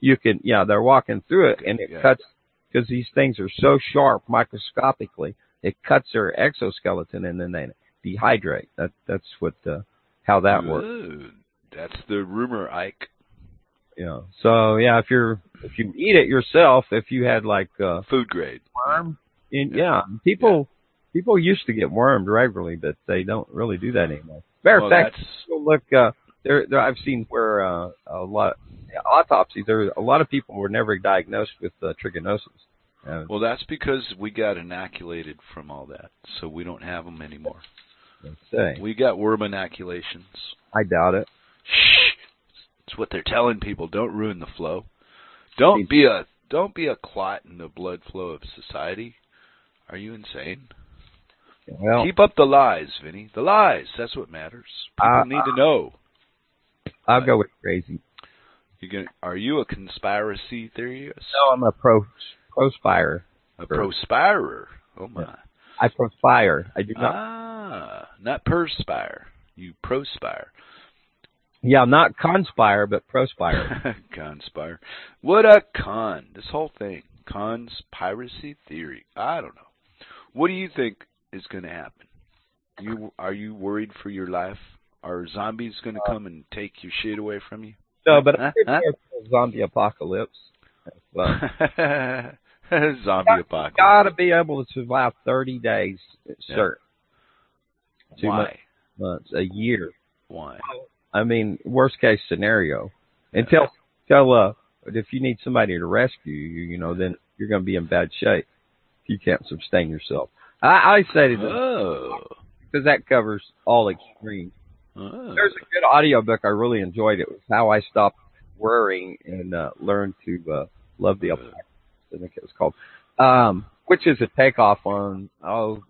You can, yeah, they're walking through it and it Yeah. cuts because these things are so sharp microscopically. It cuts their exoskeleton and then they dehydrate. That that's what uh, how that works. That's the rumor, Ike. Yeah. So yeah, if you're if you eat it yourself, if you had like uh, Food grade. worm, in, yeah, people People used to get wormed regularly, but they don't really do that anymore. Matter Well, fact, look. Uh, there, there, I've seen where uh, a lot autopsies. There, a lot of people were never diagnosed with uh, trichinosis. Uh, well, that's because we got inoculated from all that, so we don't have them anymore. say. We got worm inoculations. I doubt it. Shh. It's what they're telling people. Don't ruin the flow. Don't be a don't be a clot in the blood flow of society. Are you insane? Well, Keep up the lies, Vinny. The lies. That's what matters. People Uh, need to know. I'll go with crazy. You gonna, are you a conspiracy theorist? No, I'm a pro prospire. A prospirer. Oh my. I prospire. I do not. Ah, not perspire. You prospire. yeah, not conspire, but prospire. Conspire. What a con. This whole thing. Conspiracy theory. I don't know. What do you think is going to happen? You are you worried for your life? Are zombies going to come and take your shit away from you? no, but Huh? For a zombie apocalypse. Well, Zombie apocalypse. gotta be able to survive 30 days, sir. Two Why? months, a year. Why? I mean, worst case scenario. And tell, tell, uh, if you need somebody to rescue you, you know, then you're going to be in bad shape if you can't sustain yourself. I, I say that Oh. because that covers all extremes. Oh. There's a good audio book I really enjoyed. It was How I Stopped Worrying and uh, Learned to uh, Love the Apocalypse. I think it was called, um, which is a takeoff on oh,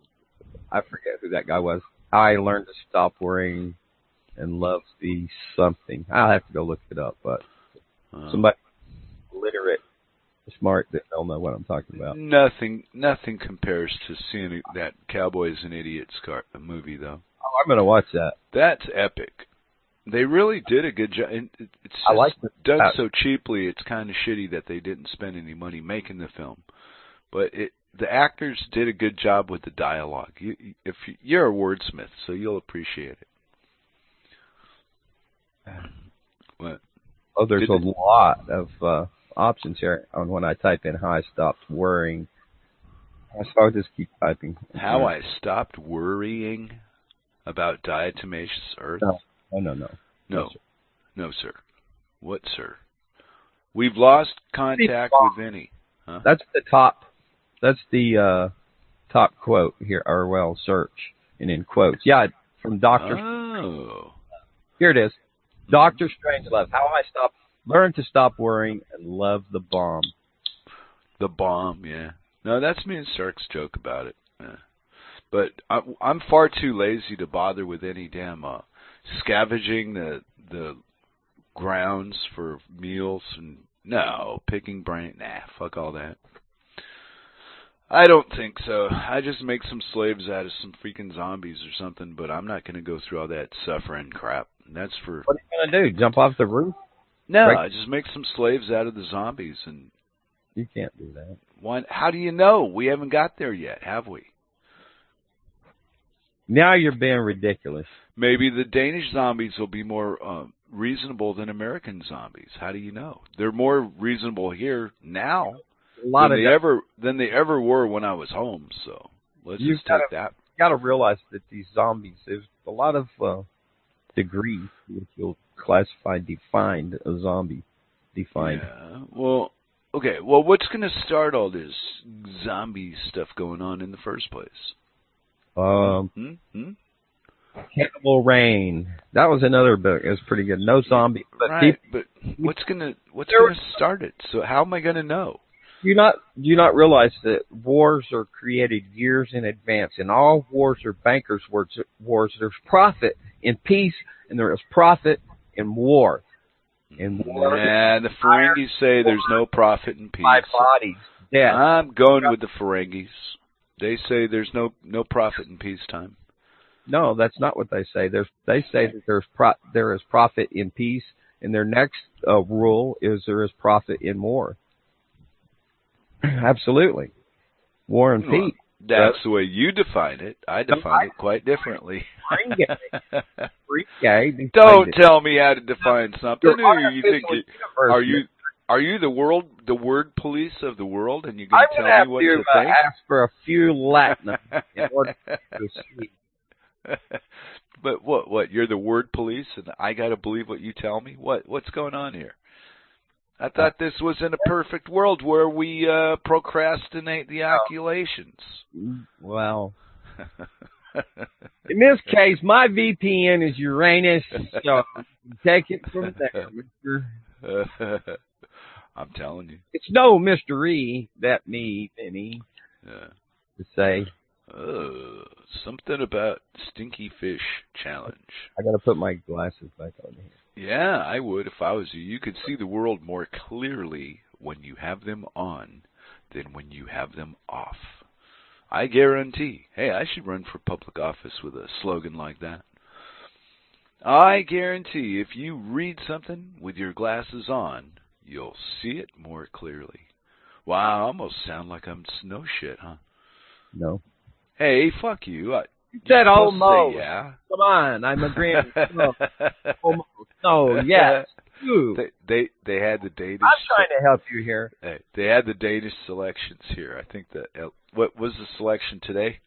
I forget who that guy was. How I learned to stop worrying and love the something. I'll have to go look it up, but Oh. somebody literate, smart that they'll know what I'm talking about. Nothing, nothing compares to seeing that Cowboys and Idiots car, movie, though. Oh, I'm gonna watch that. That's epic. They really did a good job. it- It's I like done uh, so cheaply. It's kind of shitty that they didn't spend any money making the film, but it the actors did a good job with the dialogue. You, if you, you're a wordsmith, so you'll appreciate it. What? Oh, there's Did a it- lot of uh, options here on when I type in how I stopped worrying. So I'll just keep typing. How I stopped worrying about diatomaceous earth? No. Oh no no. No, sir. no, sir. What, sir? We've lost contact with Vinny. Huh? That's the top. That's the uh, top quote here. Or well, search and in quotes. Yeah, from Doctor. Oh. Here it is. Doctor Strangelove. How I stop. Learn to stop worrying and love the bomb. The bomb, yeah. No, that's me and Cirque's joke about it. Yeah. But I, I'm far too lazy to bother with any damn uh, scavenging the the grounds for meals and no picking brain. Nah, fuck all that. I don't think so. I just make some slaves out of some freaking zombies or something, but I'm not going to go through all that suffering crap. That's for What are you gonna do? Jump off the roof? no. Right. I just make some slaves out of the zombies, and You can't do that. why? How do you know? We haven't got there yet, have we? Now you're being ridiculous. Maybe the Danish zombies will be more uh, reasonable than American zombies. How do you know? They're more reasonable here now A lot than of they ever than they ever were when I was home. So let's You've just gotta- take that. you got to realize that these zombies, there's a lot of uh, degrees which you'll classify defined a zombie. Defined. Yeah. Well, okay. Well, what's going to start all this zombie stuff going on in the first place? Um, Hmm? Hmm? Cannibal Rain. That was another book. It was pretty good. No zombies, but right. people, But what's gonna what's gonna start it? So how am I gonna know? do you not do you not realize that wars are created years in advance, and all wars are bankers' wars. Wars. There's profit in peace, and there is profit in war. In war, Nah, the Ferengis say there's no profit in peace. my bodies, death. I'm going with the Ferengis. They say there's no no profit in peacetime. No, that's not what they say. There's they say that there's pro, there is profit in peace, and their next uh, rule is there is profit in war. Absolutely, war and Well, peace. That's the way you define it. I define it quite differently. Free gay, free gay. defined Don't tell me how to define something. Or you think artificial it, are you Are you the world, the word police of the world, and you're going to tell me what to to uh, think? ask for a few Latin in order to see. but what? What? You're the word police, and I got to believe what you tell me. What? What's going on here? I thought this was in a perfect world where we uh procrastinate the oculations. Well, in this case, my VPN is Uranus, so take it from there, Mister. I'm telling you. It's no mystery that me, Vinny, Yeah. to say. Uh, something about stinky fish challenge. I got to put my glasses back on here. Yeah, I would if I was you. You could see the world more clearly when you have them on than when you have them off. I guarantee. Hey, I should run for public office with a slogan like that. I guarantee if you read something with your glasses on, you'll see it more clearly. Wow, I almost sound like I'm snow shit, huh? No. Hey, fuck you. I, You said you're almost. say yeah. Come on, I'm agreeing. no, almost. No, yes. Ooh. They they they had the Danish. I'm trying to help you here. Hey, they had the Danish selections here. I think that uh, what was the selection today?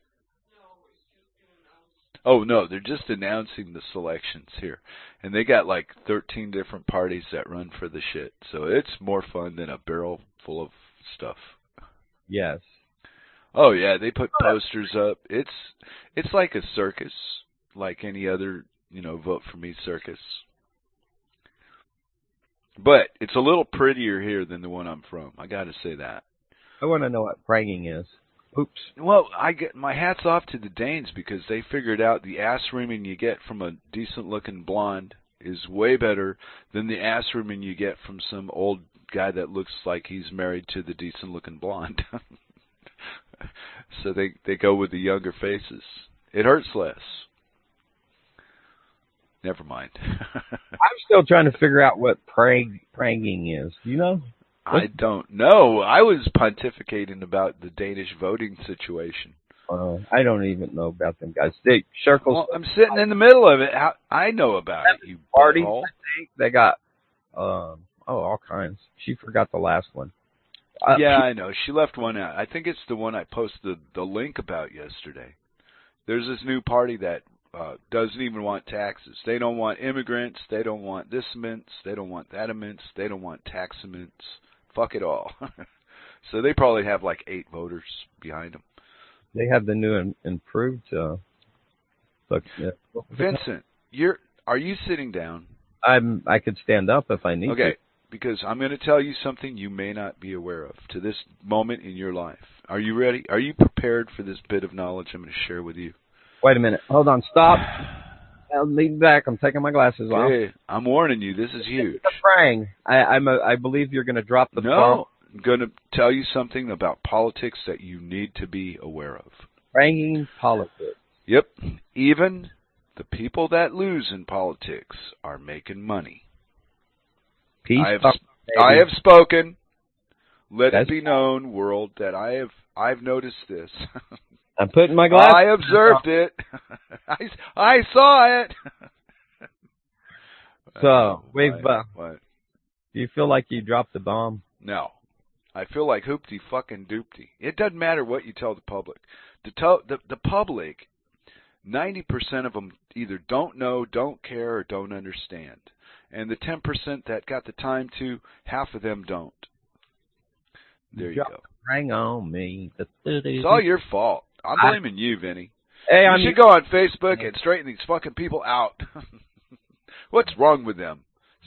Oh no, they're just announcing the selections here, and they got like 13 different parties that run for the shit. So it's more fun than a barrel full of stuff. Yes. Oh yeah, they put posters up. It's it's like a circus, like any other you know vote for me circus. But it's a little prettier here than the one I'm from. I got to say that. I want to know what pranging is. Oops. Well, I get my hats off to the Danes because they figured out the ass reaming you get from a decent looking blonde is way better than the ass reaming you get from some old guy that looks like he's married to the decent looking blonde. so they they go with the younger faces. It hurts less. Never mind. I'm still trying to figure out what prang pranging is. You know? I don't know. I was pontificating about the Danish voting situation. Uh, I don't even know about them guys. They circles. Well, I'm sitting in the middle of it. How, I know about it, you parties. butthole. I think they got um oh all kinds. She forgot the last one. Uh, yeah, I know. She left one out. I think it's the one I posted the link about yesterday. There's this new party that uh, doesn't even want taxes. They don't want immigrants. They don't want this immense. They don't want that immense. They don't want tax immense. Fuck it all. so they probably have like eight voters behind them. they have the new and improved. Uh, look, yeah. Vincent, you're are you sitting down? I'm. I could stand up if I need Okay, to. Okay, because I'm going to tell you something you may not be aware of to this moment in your life. Are you ready? Are you prepared for this bit of knowledge I'm going to share with you? Wait a minute. Hold on. Stop. I'll leaning back. I'm taking my glasses off. Okay, I'm warning you. This is huge. The prang. I, I'm. A, I believe you're going to drop the. No, I'm going to tell you something about politics that you need to be aware of. Pranging politics. Yep, even the people that lose in politics are making money. Peace. I have I have spoken. Let That's- it be known, world, that I have I've noticed this. I'm putting my glasses. I observed it. I, I saw it. So, we've, uh, What? Do you feel like you dropped the bomb? No. I feel like hoopty fucking doopty. It doesn't matter what you tell the public. The to- the, the public, 90% of them either don't know, don't care, or don't understand. And the 10% that got the time to, half of them don't. There you Drop go. Hang on me. It's all your fault. I'm I- blaming you, Vinny. Hey, You I'm. should go on Facebook and straighten these fucking people out. What's wrong with them?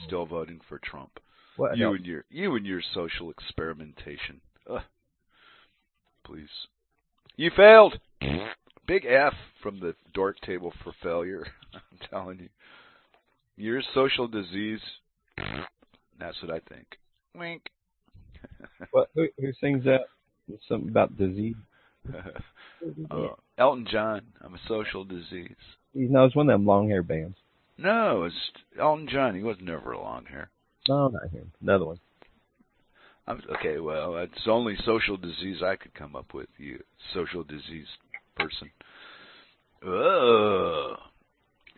Still voting for Trump. What You else? and your you and your social experimentation. Ugh. Please. You failed. Big F from the dork table for failure. I'm telling you. You're a social disease. That's what I think. Wink. What, who, who sings that? Something about disease. Uh, Elton John. I'm a social disease. He knows one of them long hair bands. No, it's Elton John. He was never a long hair. No, not him. Another one. I'm, okay, well, it's the only social disease I could come up with. You social disease person. Ugh.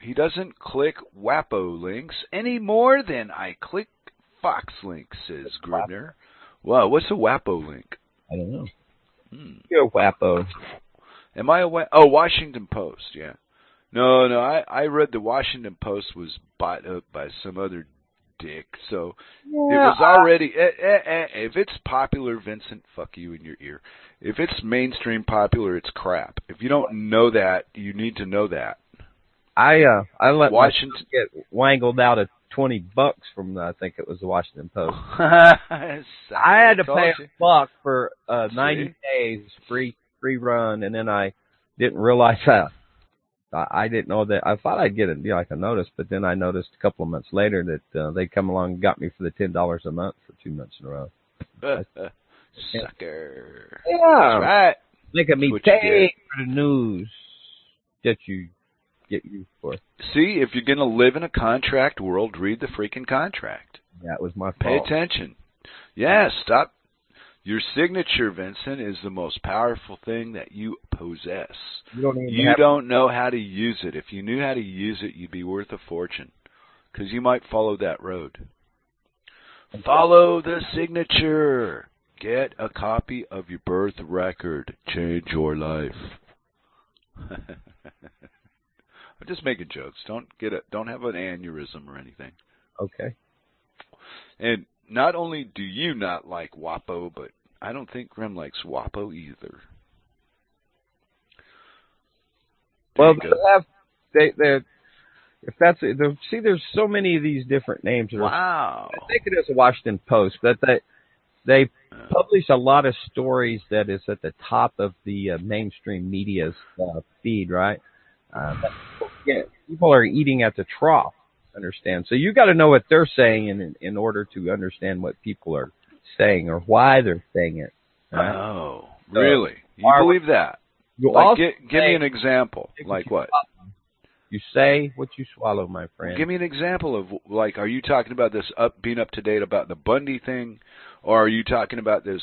He doesn't click WAPO links any more than I click Fox link, says Gribner. Wow, what's a WAPO link? I don't know. Hmm. You're a wappo. Am I a wa- oh Washington Post? Yeah. No, no. I I read the Washington Post was bought up by some other dick, so it was already. Eh, eh, eh, if it's popular, Vincent, fuck you in your ear. If it's mainstream popular, it's crap. If you don't know that, you need to know that. I uh I let Washington. get wangled out of twenty bucks from I think it was the Washington Post. I I had to pay you. a buck for uh ninety days free free run, and then I didn't realize that. I I didn't know that. I thought I'd get it, you know, like a notice, but then I noticed a couple of months later that uh, they come along and got me for the ten dollars a month for two months in a row. Sucker. Yeah, That's right. making me pay for the news that you get used for. See, if you're going to live in a contract world, read the freaking contract. That was my Pay fault. attention. Yeah, stop. Your signature, Vincent, is the most powerful thing that you possess. You don't You don't know how to use it. If you knew how to use it, you'd be worth a fortune. Because you might follow that road. Follow the signature. Get a copy of your birth record. Change your life. I'm just making jokes. Don't get it. Don't have an aneurysm or anything. Okay. And not only do you not like WAPO, but I don't think Grim likes WAPO either. There Well, they have they they if that's it, see, there's so many of these different names. that wow. I think it is the Washington Post, but they they publish a lot of stories that is at the top of the uh, mainstream media's uh, feed, right? Uh, yeah, people are eating at the trough. Understand? So you got to know what they're saying in in order to understand what people are saying or why they're saying it. right? Oh, So, really? You our- believe that? You Like, also gi- give me an example. Like what? swallow. You say what you swallow, my friend. Give me an example of like, are you talking about this up being up to date about the Bundy thing, or are you talking about this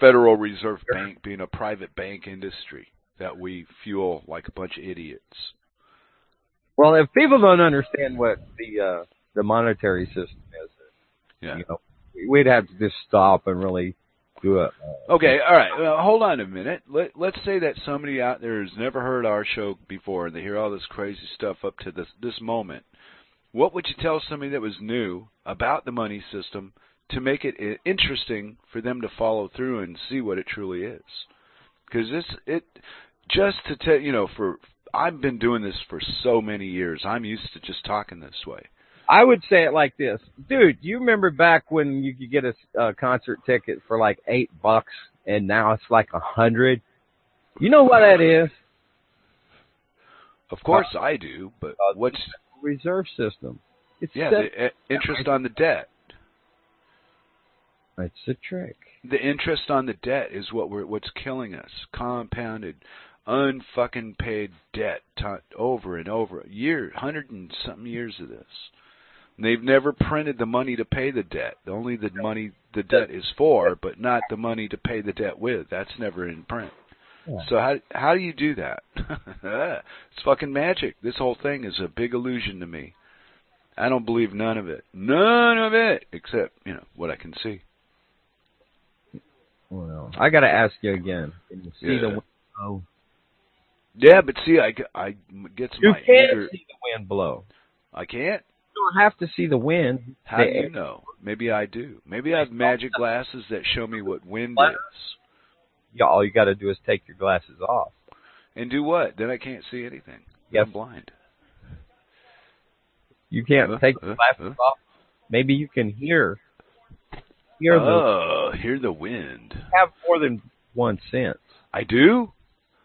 Federal Reserve Bank being a private bank industry that we fuel like a bunch of idiots? Well, if people don't understand what the uh, the monetary system is, Yeah. you know, we'd have to just stop and really do it. Uh, Okay, all right. Well, hold on a minute. Let Let's say that somebody out there has never heard our show before, and they hear all this crazy stuff up to this this moment. What would you tell somebody that was new about the money system to make it i- interesting for them to follow through and see what it truly is? Because this it just to tell you know for I've been doing this for so many years. I'm used to just talking this way. I would say it like this, dude. You remember back when you could get a uh, concert ticket for like eight bucks, and now it's like a hundred. You know what that is? Of course, I do, but Uh, what's Reserve system. It's yeah the uh, interest on the debt? it's a trick. the interest on the debt is what we're what's killing us. Compounded, unfucking paid debt to, over and over. Year, hundred and something years of this. And they've never printed the money to pay the debt. Only the money the debt is for, but not the money to pay the debt with. That's never in print. Yeah. So how how do you do that? it's fucking magic. This whole thing is a big illusion to me. I don't believe none of it. None of it, except you know what I can see. Well, I got to ask you again. Can you see Yeah. the wind blow? Yeah, but see, I, I gets You my can't see the wind blow. I can't. You don't have to see the wind. How The do you know? Maybe I do. Maybe I have magic glasses that show me what wind is. Yeah, all you got to do is take your glasses off. And do what? Then I can't see anything. Yes. I'm blind. You can't Uh, take uh, your glasses uh. off. Maybe you can hear. Hear the Oh, hear the wind. have more than one sense. I do?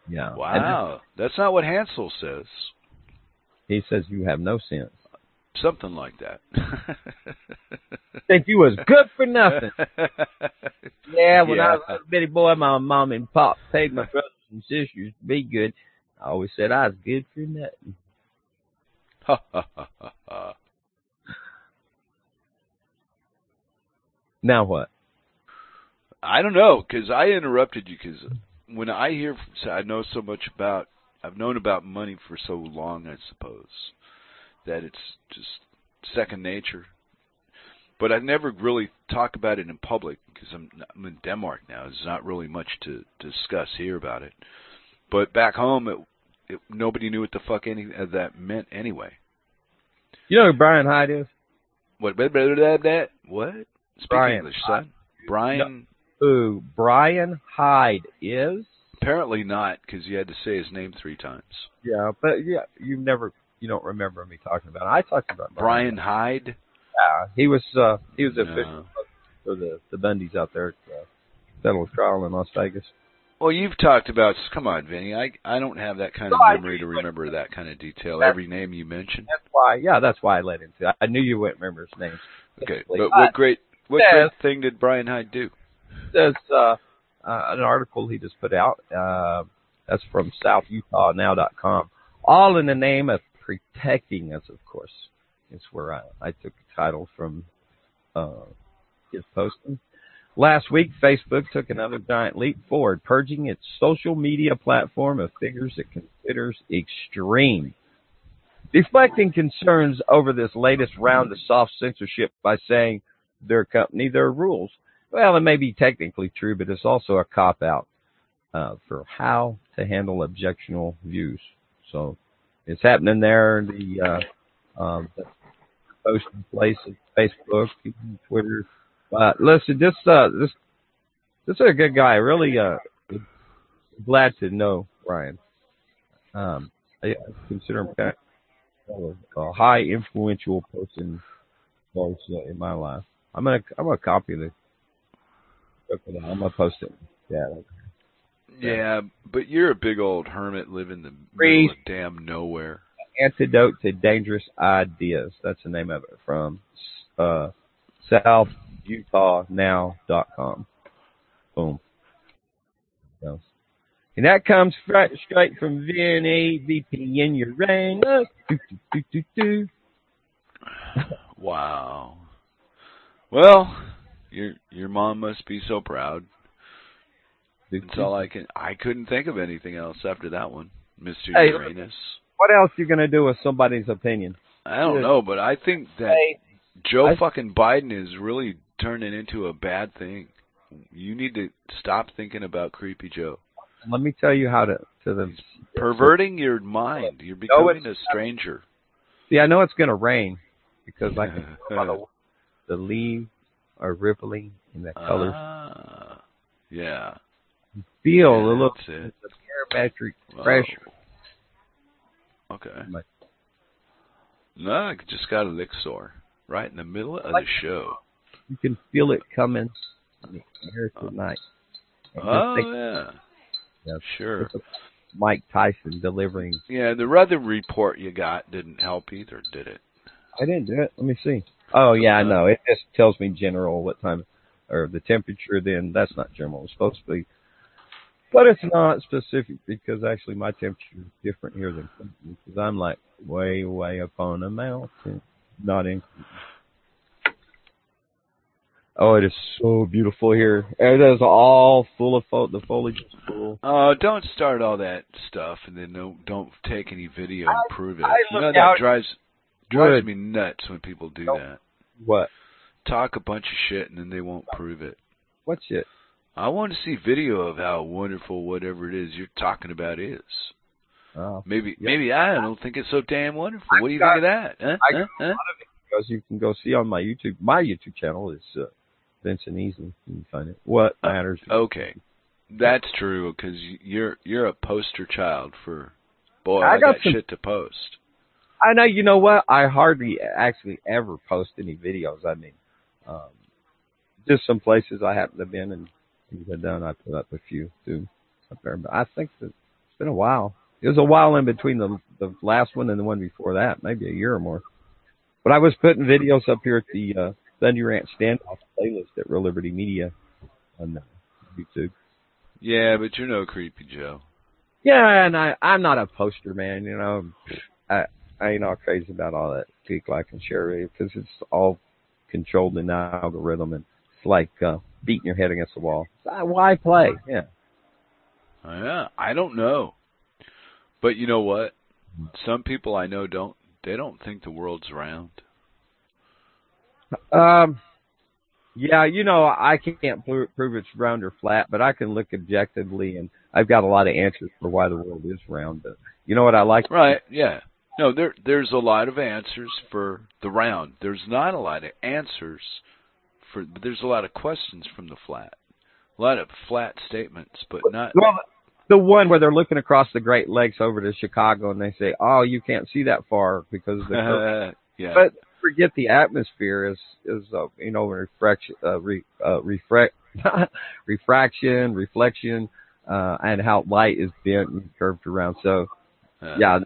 Yeah. Wow. That's not what Hansel says. he says you have no sense. Something like that. Think you was good for nothing. Yeah, when I was Yeah. a bitty boy, my mom and pop paid my brothers and sisters to be good. I always said I was good for nothing. Ha, ha, ha, ha, ha. Now what? I don't know because I interrupted you because when I hear, I know so much about, I've known about money for so long, I suppose, that it's just second nature. but I never really talk about it in public because I'm, I'm in Denmark now. There's not really much to discuss here about it. But back home, it, it, nobody knew what the fuck any of that meant anyway. You know who Brian Hyde is? What? Blah, blah, blah, blah, what? Speak Brian English, son. Brian. Who Brian Hyde is? Apparently not, because you had to say his name three times. Yeah, but yeah, you never, you don't remember me talking about. It. I talked about Brian Hyde. Yeah, he was. uh He was No. official for the the Bundys out there at uh, federal trial in Las Vegas. Well, you've talked about. Come on, Vinny. I I don't have that kind of No, memory to remember that kind of detail. That's- Every name you mentioned. That's why. Yeah, that's why I let him. I knew you wouldn't remember his name. Okay, but what great what great thing did Brian Hyde do? There's uh, uh, an article he just put out. Uh, that's from SouthUtahNow.com. All in the name of protecting us, of course. It's where I, I took the title from uh, his posting. Last week, Facebook took another giant leap forward, purging its social media platform of figures it considers extreme. Deflecting concerns over this latest round of soft censorship by saying their company, their rules. Well, it may be technically true, but it's also a cop out uh, for how to handle objectional views. So it's happening there. The uh, um, the posting places, Facebook, Twitter. But listen, this uh, this this is a good guy. Really, uh, glad to know Brian. Um, I, consider him kind of a high influential person in my life. I'm gonna I'm gonna copy the. I'm gonna post it. Yeah. Yeah, but you're a big old hermit living in the Priest. middle of damn nowhere. Antidote to Dangerous Ideas. That's the name of it from uh, SouthUtahNow.com. Boom. And that comes straight, straight from VNA VPN Uranus. Do, do, do, do, do. Wow. Well, your your mom must be so proud. That's all I can. I couldn't think of anything else after that one, Mister Hey, Uranus. What else you gonna do with somebody's opinion? I don't know, but I think that Joe I- fucking Biden is really turning into a bad thing. You need to stop thinking about creepy Joe. let me tell you how to to the Perverting your mind. You're becoming a stranger. See, I know it's gonna rain because I can the, the leaves are rippling in the colors Ah, yeah. feel yeah, a little That's it. barometric pressure. Okay. My- No, I just got a lick sore right in the middle of Like- the show. You can feel it coming in the air tonight. And Oh yeah. Yeah. Sure. Mike Tyson delivering. Yeah, the weather report you got didn't help either, did it? I didn't do it. Let me see. Oh yeah, I uh, know. It just tells me general what time or the temperature. Then that's not general. It's supposed to be, but it's not specific because actually my temperature is different here than because I'm like way way up on a mountain, not in. Oh, it is so beautiful here. It is all full of fo- the foliage is full. Oh, don't start all that stuff and then don't don't take any video and prove it. I you know that out- drives drives me nuts when people do that. What? Talk a bunch of shit and then they won't prove it. What's it? I want to see video of how wonderful whatever it is you're talking about is. Oh, Maybe Yeah. maybe I don't think it's so damn wonderful. I've What do you got- think of that? Huh? I Huh? got Huh? because you can go see on my YouTube. My YouTube channel is uh, Vincent Easley. You can find it. What matters? Okay, that's true because you're you're a poster child for boy. I I, got got, some- shit to post. I know. You know what? I hardly actually ever post any videos. I mean, um, just some places I happen to have been and things I've done. I put up a few too up there. But I think that it's been a while. It was a while in between the the last one and the one before that, maybe a year or more. But I was putting videos up here at the uh, Thunder Ranch Standoff playlist at Real Liberty Media on uh, YouTube. Yeah, but you're no creepy Joe. Yeah, and I I'm not a poster man, you know. I I ain't all crazy about all that click like and share because it's all controlled in the algorithm and it's like uh, beating your head against the wall. Why play? Yeah. Yeah, I don't know, but you know what? Some people I know don't. They don't think the world's round. Um. Yeah, you know, I can't pro- prove it's round or flat, but I can look objectively, and I've got a lot of answers for why the world is round. But you know what I like? Right. Yeah. No, there there's a lot of answers for the round. There's not a lot of answers for but there's a lot of questions from the flat. A lot of flat statements, but not Well, the one where they're looking across the Great Lakes over to Chicago, and they say, "Oh, you can't see that far because of the." curve." yeah. but forget the atmosphere is is uh, you know refraction, uh, re, uh, refract, refraction, reflection, uh, and how light is bent and curved around. So uh, yeah,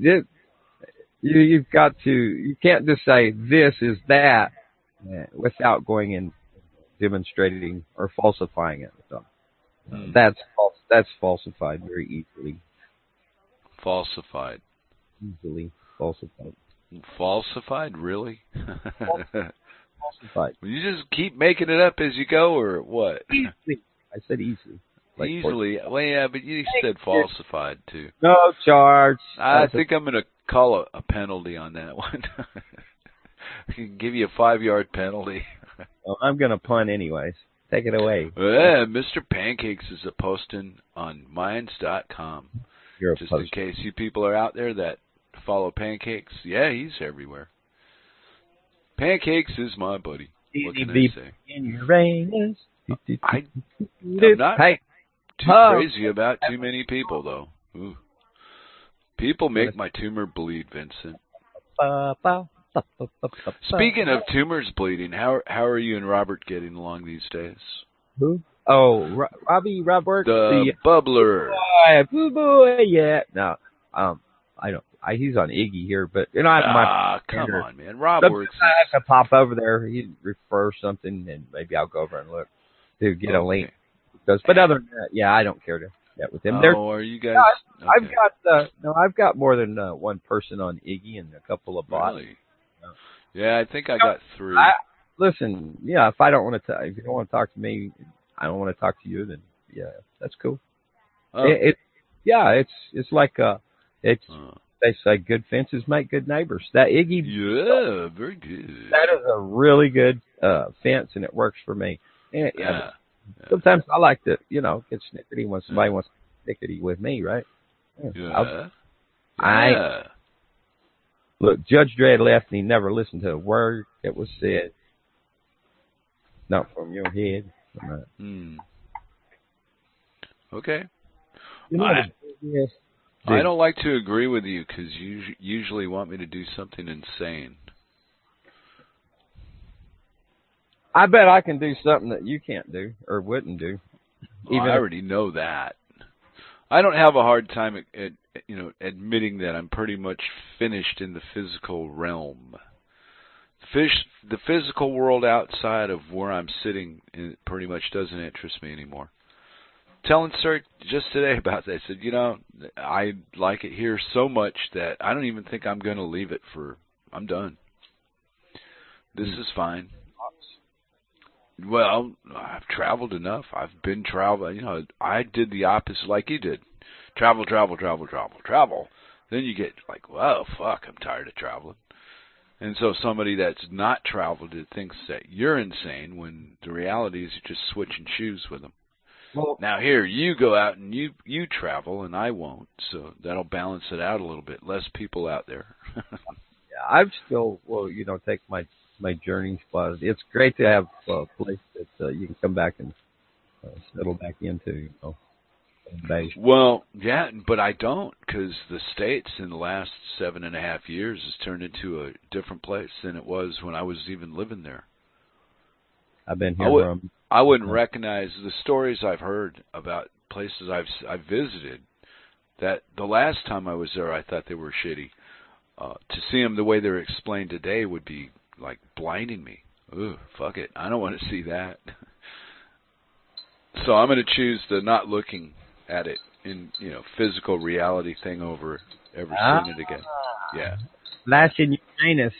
it, you you've got to you can't just say this is that uh, without going and demonstrating or falsifying it. So Hmm. that's false. That's falsified very easily. falsified. Easily falsified. Falsified, really? Falsified. you just keep making it up as you go or what? Easily. I said easily. Like Easily. Well, yeah, but you said falsified too. No charge. I That's a- think I'm going to call a, a penalty on that one. I can give you a five yard penalty. well, I'm gonna punt anyways. Take it away. Yeah, Mr. Pancakes is a posting on Minds.com. You're a Just in case you people are out there that follow Pancakes. Yeah, he's everywhere. Pancakes is my buddy. What can I say? in Uranus. I, I'm not Hey, too Oh. crazy about too many people though. Ooh. People make my tumor bleed, Vincent. Speaking of tumors bleeding, how how are you and Robert getting along these days? who? Oh, Ro- Robbie Robert. The bubbler. boy, boo boy, yeah. No, um, I don't. I, he's on Iggy here, but you know, I, my Ah, come Peter. on, man. Rob Sometimes works. I have to pop over there. He'd refer something, and maybe I'll go over and look to get a Okay. link. Because, but other than that, yeah, I don't care to get with him. Oh, are you guys? No, I've okay. got uh, no, I've got more than uh, one person on Iggy and a couple of bots. Really? Yeah, I think I got three. I, listen, yeah, if I don't want to, if you don't want to talk to me, I don't want to talk to you. Then yeah, that's cool. oh, It, it, yeah, it's it's like uh, it's they say good fences make good neighbors. That Iggy, yeah, very good. that is a really good uh fence, and it works for me. And, yeah, Yeah. Sometimes I like to, you know, get snickety when somebody wants to snickety with me, right? I'll- Yeah. I- yeah. Look, Judge Dredd left and he never listened to a word that was said. Not from your head. Hmm. Okay. you know, I- yes. I don't like to agree with you because you usually want me to do something insane. I bet I can do something that you can't do or wouldn't do. Well, Even I already know that. I don't have a hard time at, at you know admitting that I'm pretty much finished in the physical realm. Fish, the physical world outside of where I'm sitting, it pretty much doesn't interest me anymore. Telling Sir just today about that, I said, you know, I like it here so much that I don't even think I'm going to leave it for. I'm done. This hmm. is fine. Well, I've traveled enough. I've been travel. You know, I did the opposite, like you did. Travel, travel, travel, travel, travel. Then you get like, well, fuck, I'm tired of traveling. And so somebody that's not traveled it thinks that you're insane when the reality is you're just switching shoes with them. Well, Now here, you go out and you you travel, and I won't. So that'll balance it out a little bit. Less people out there. yeah, I've still, well, you know, take my my journey spot. It's great to have a place that uh, you can come back and uh, settle back into. You know. Well, yeah, but I don't because the states in the last seven and a half years has turned into a different place than it was when I was even living there. I've been I here would- from. I wouldn't recognize the stories I've heard about places I've I've visited. That the last time I was there, I thought they were shitty. Uh, to see them the way they're explained today would be like blinding me. Ooh, fuck it, I don't want to see that. so I'm going to choose the not looking at it in you know physical reality thing over ever Ah. seeing it again. Yeah. Flashing Uranus,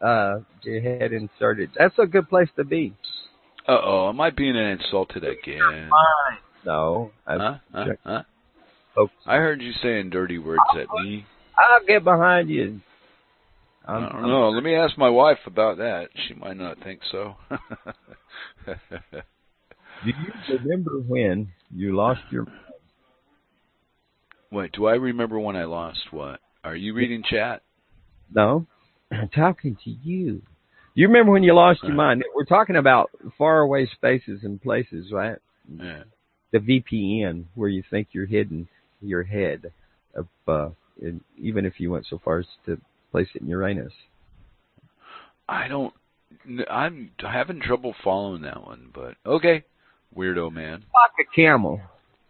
uh, go ahead and start it. That's a good place to be. Uh oh, am I being insulted again? No, Huh? Huh? Huh? folks, I heard you saying dirty words at me. I'll get behind you. I'm, I don't know. Let me ask my wife about that. She might not think so. Do you remember when you lost your? Wait, do I remember when I lost what? Are you reading chat? No, I'm talking to you. You remember when you lost your mind? We're talking about faraway spaces and places, right? Yeah. The VPN, where you think you're hidden, your head, of, uh, in, even if you went so far as to place it in Uranus. I don't. I'm having trouble following that one, but okay, weirdo man. Like a camel.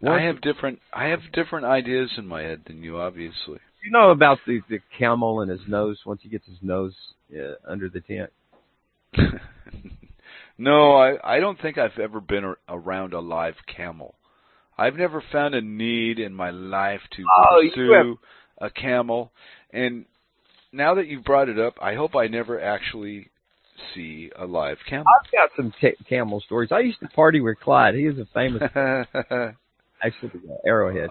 I have different. I have different ideas in my head than you, obviously. You know about the the camel and his nose once he gets his nose uh, under the tent. no, I I don't think I've ever been ar- around a live camel. I've never found a need in my life to Oh, pursue a camel, and now that you've brought it up, I hope I never actually see a live camel. I've got some ca- camel stories. I used to party with Clyde. He was a famous, actually, uh, Arrowhead,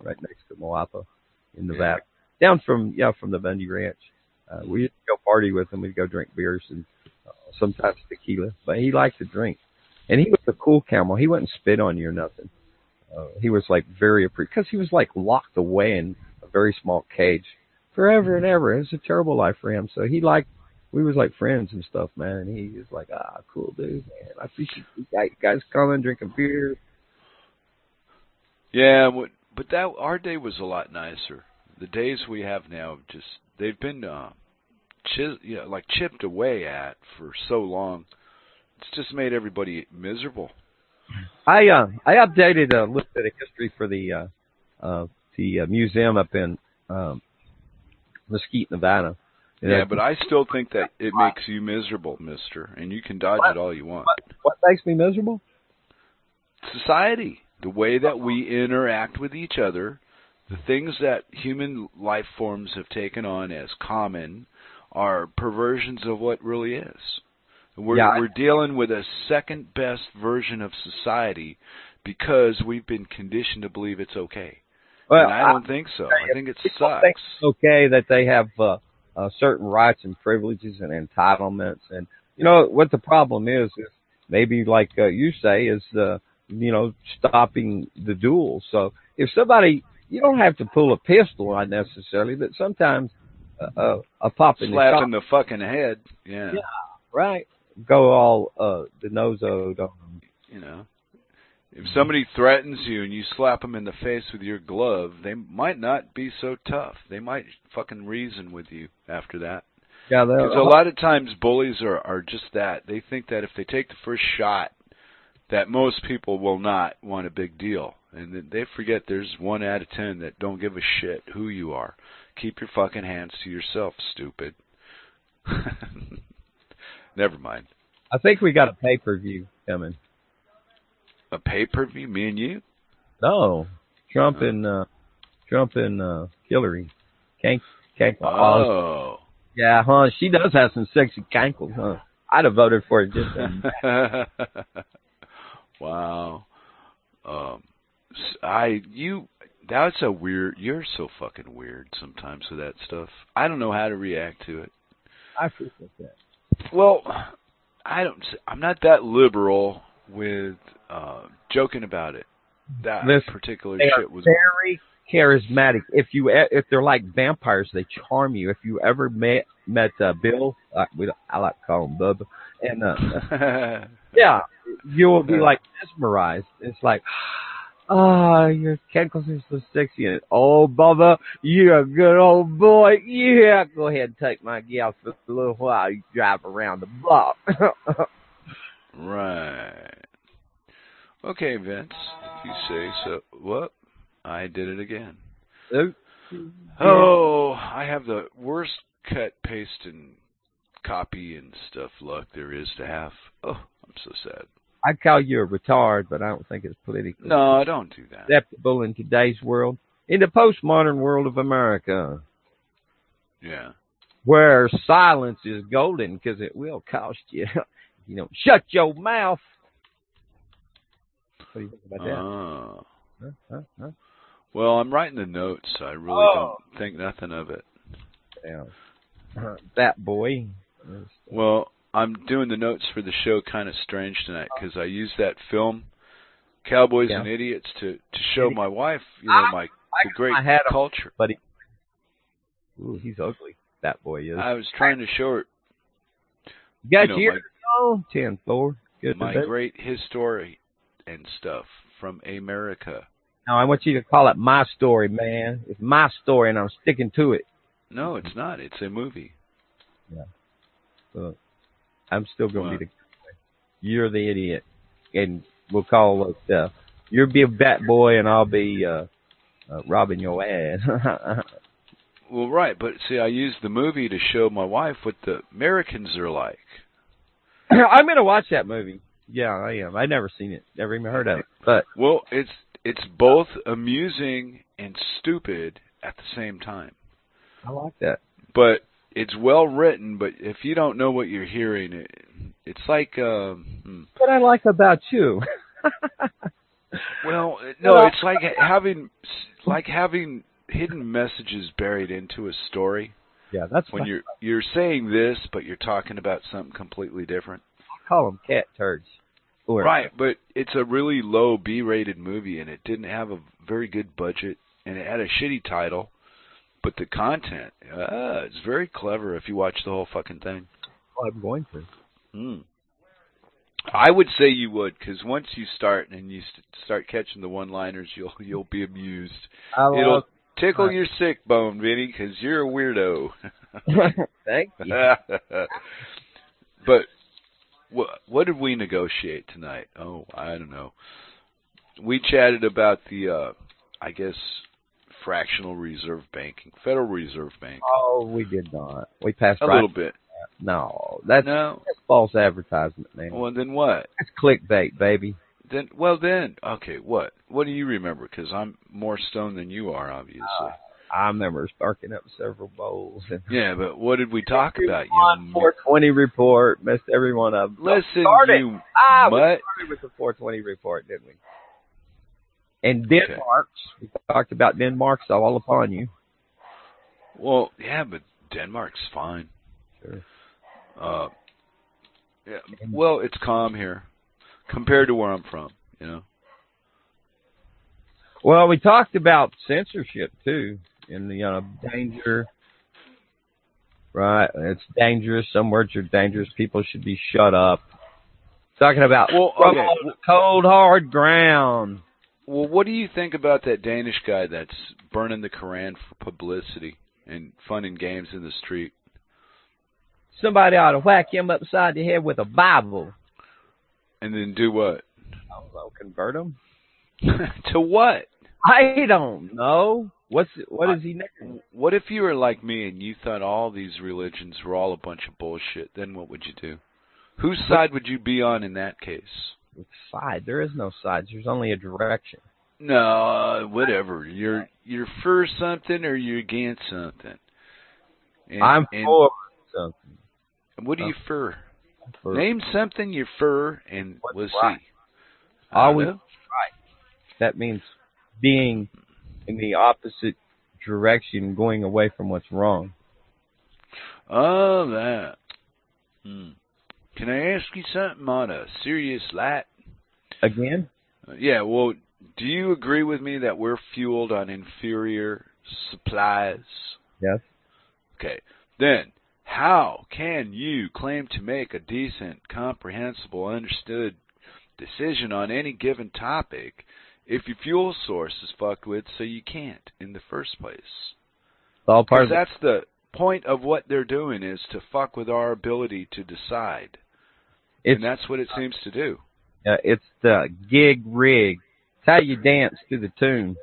right next to Moapa in the Nevada. Down from yeah, from the Bundy Ranch. Uh, we used to go party with him. We'd go drink beers and uh, sometimes tequila. But he liked to drink, and he was a cool camel. He wouldn't spit on you or nothing. Uh, he was like very appreciative because he was like locked away in a very small cage forever and ever. It was a terrible life for him. So he liked we was like friends and stuff, man. And he was like, ah, cool dude, man. I appreciate you guys coming, drinking beer. Yeah, but that our day was a lot nicer. The days we have now just they've been uh chis, you know, like chipped away at for so long. It's just made everybody miserable. I uh I updated a little bit of history for the uh uh the uh, museum up in um Mesquite, Nevada. Yeah, but I still think that it makes you miserable, mister, and you can dodge it all you want. what, what makes me miserable? Society, the way that we interact with each other, the things that human life forms have taken on as common are perversions of what really is. We're Yeah, we're dealing with a second best version of society because we've been conditioned to believe it's okay. Well, and I don't think so. I think it sucks. think it's okay that they have uh, uh, certain rights and privileges and entitlements, and you know what the problem is is maybe like uh, you say is uh, you know stopping the duels. So if somebody you don't have to pull a pistol on necessarily, but sometimes uh, uh, a pop in the Slap shot, in the fucking head. Yeah. Yeah. right? Go all uh, the nose on them. You know. If somebody threatens you and you slap them in the face with your glove, they might not be so tough. They might fucking reason with you after that. Yeah, they're- Because a lot of times bullies are are just that. They think that if they take the first shot, that most people will not want a big deal, and then they forget there's one out of ten that don't give a shit who you are. Keep your fucking hands to yourself, stupid. Never mind. I think we got a pay per view coming. A pay per view, me and you. No, Trump and uh, Trump and uh, Hillary. Cank, cank, Oh. yeah, huh? She does have some sexy cankles, huh? I'd have voted for it just. wow. Um, I you that's a weird. You're so fucking weird sometimes with that stuff. I don't know how to react to it. I appreciate that. Well, I don't. I'm not that liberal with uh joking about it. That Listen, particular They are shit was. very charismatic. If you if they're like vampires, they charm you. If you ever met met uh, Bill, uh, we I like to call him Bubba, and uh, yeah, you will be like mesmerized. It's like, ah, your cankles are so sexy. And oh, Bubba, you're a good old boy. Yeah, go ahead and take my gal for a little while. You drive around the block. right. Okay, Vince. If you say so. What? I did it again. Oh, I have the worst cut, paste, and copy and stuff luck there is to have. Oh, I'm so sad. I'd call you a retard, but I don't think it's politically No, don't do that. acceptable in today's world, in the postmodern world of America, Yeah. where silence is golden because it will cost you. you know, shut your mouth. What do you think about that? Oh. Huh? Huh? Huh? Well, I'm writing the notes. So I really Oh. don't think nothing of it. Yeah. uh, that boy. Well, I'm doing the notes for the show kind of strange tonight because I used that film, Cowboys Yeah. and Idiots, to to show my wife, you know, my the great I had 'em. culture. But ooh, he's ugly. That boy is. I was trying to show her you got you know, years ago, ten four. Good my to great history and stuff from America. Now I want you to call it my story, man. It's my story, and I'm sticking to it. No, it's not. It's a movie. Yeah. So I'm still going to be the. You're the idiot, and we'll call it. Uh, you'll be a bat boy, and I'll be uh, uh, robbing your ass. Well, right, but see, I used the movie to show my wife what the Americans are like. I'm going to watch that movie. Yeah, I am. I've never seen it. Never even heard of it. But Well, it's it's both amusing and stupid at the same time. I like that. But it's well written. But if you don't know what you're hearing, it, it's like um. What I like about you. well, no, Well- it's like having like having hidden messages buried into a story. yeah, that's When you're you're saying this, but you're talking about something completely different. I call them cat turds. Or, Right, but it's a really low B-rated movie, and it didn't have a very good budget, and it had a shitty title. But the content, uh, it's very clever if you watch the whole fucking thing. I'm going to. Mm. I would say you would, because once you start and you st- start catching the one-liners, you'll you'll be amused. I It'll tickle Right. your sick bone, Vinny, because you're a weirdo. Thank you. but what did we negotiate tonight? Oh, I don't know. We chatted about the uh I guess fractional reserve banking, Federal Reserve Bank. Oh, we did not. We passed A right. little bit. No, that's, No. that's false advertisement, man. Well, then what? That's clickbait, baby. Then well then, okay, what? What do you remember cuz I'm more stoned than you are obviously. I remember sparking up several bowls and yeah, but what did we talk about? on You 420 report. Missed every one of them. Listen, Started. you Ah, we mutt. started with the 420 report, didn't we? And Denmark's. We talked about Denmark's all upon you. Well, yeah, but Denmark's fine. Sure. Uh, yeah. Well, it's calm here compared to where I'm from. You know. Well, we talked about censorship too, and the you know danger. Right, it's dangerous. Some words are dangerous. People should be shut up. Talking about Well, okay. cold hard ground. Well, what do you think about that Danish guy that's burning the Koran for publicity and fun and games in the street? Somebody ought to whack him upside the head with a Bible. And then do what? I don't know, convert him. to what? I don't know. What's what is he named? What if you were like me and you thought all these religions were all a bunch of bullshit? Then what would you do? Whose side would you be on in that case? Side. There is no sides. There's only a direction. No, uh, whatever. You're you're for something or you're against something. And, I'm for something. What do you fur? For Name something you're for, and What's we'll right? see. Always know. that means being in the opposite direction, going away from what's wrong. Oh, that. Hmm. Can I ask you something on a serious light? Again? Uh, Yeah. Well, do you agree with me that we're fueled on inferior supplies? Yes. Okay. Then, how can you claim to make a decent, comprehensible, understood decision on any given topic if your fuel source is fucked with so you can't in the first place? It's all part of that's the point of what they're doing is to fuck with our ability to decide. it's and that's what it seems to do. uh, it's the gig rig. It's how you dance to the tune.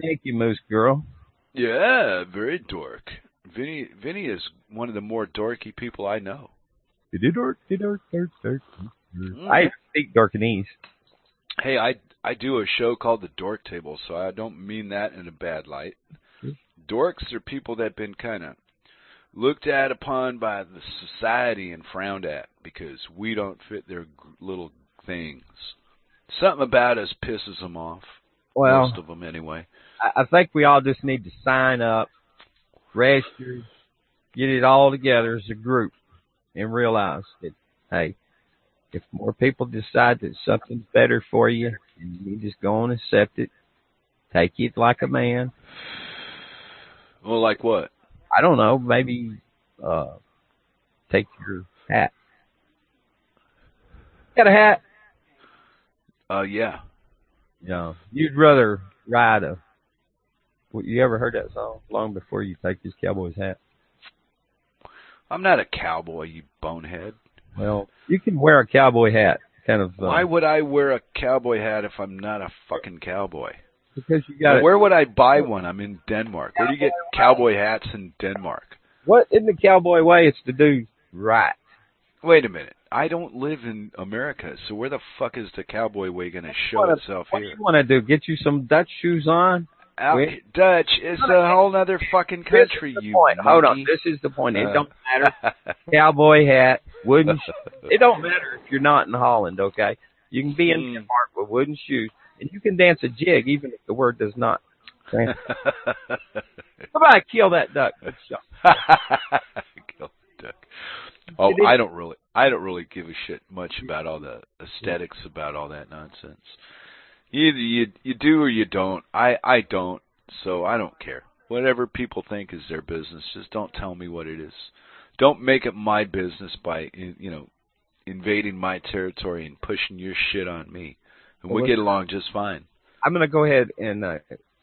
Thank you, Moose Girl. Yeah, very dork. Vinny Vinny is one of the more dorky people I know. Dork, dork, dork, dork. Mm. I speak Dorkanese. Hey, I I do a show called the Dork Table, so I don't mean that in a bad light. Hmm. Dorks are people that've been kind of looked at upon by the society and frowned at because we don't fit their little things. Something about us pisses them off. Well, most of them anyway. I, I think we all just need to sign up, register, get it all together as a group and realize that, hey, if more people decide that something's better for you, and you just go and accept it, take it like a man. Well, like what? I don't know, maybe uh take your hat. Got a hat? Uh, yeah. Yeah. You'd rather ride a. Well, you ever heard that song? Long before you take this cowboy's hat. I'm not a cowboy, you bonehead. Well, you can wear a cowboy hat, kind of. Uh, Why would I wear a cowboy hat if I'm not a fucking cowboy? Because you got where would I buy one? I'm in Denmark. Where do you get cowboy hats in Denmark? What in the cowboy way? It's to do right. Wait a minute. I don't live in America, so where the fuck is the cowboy way going to show What- itself What here? you want to do? Get you some Dutch shoes on? Al- Wait. Dutch is a whole nother fucking country, This is the you point. Hold on. This is the point. It Uh. don't matter. Cowboy hat, wooden. it don't matter if you're not in Holland. Okay, you can be in Mm. Denmark with wooden shoes, and you can dance a jig even if the word does not. trans- Somebody kill that duck. Good shot. Kill the duck. Oh, I don't really, I don't really give a shit much about all the aesthetics about all that nonsense. Either you you do or you don't. I I don't, so I don't care. Whatever people think is their business. Just don't tell me what it is. Don't make it my business by you know invading my territory and pushing your shit on me. And Well, we'll get along just fine. I'm going to go ahead and uh,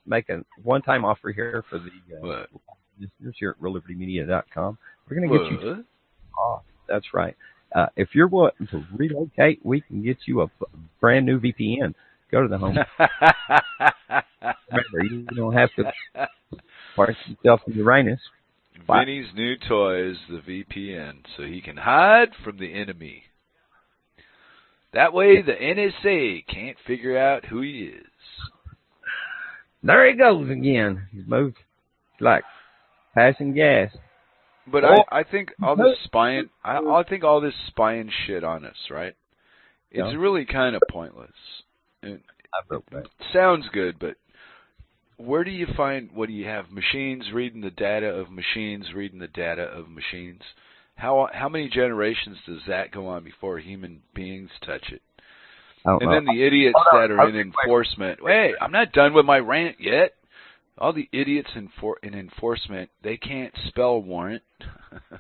make a one-time offer here for the uh, listeners here at reallibertymedia.com. We're going to get you What? off. That's right. Uh, if you're willing to relocate, we can get you a brand new VPN. Go to the home. Remember, you don't have to park yourself in Uranus. Vinny's new toy is the VPN, so he can hide from the enemy. That way, the NSA can't figure out who he is. There he goes again. He's moved. Like passing gas. But Oh. I, I think all this spying, I, I think all this spying shit on us, right? It's Yeah. really kind of pointless. It I wrote sounds good, but where do you find? What do you have? Machines reading the data of machines reading the data of machines. How how many generations does that go on before human beings touch it? And know. then the idiots that are in enforcement. Hey, I'm not done with my rant yet. All the idiots in for in enforcement, they can't spell warrant.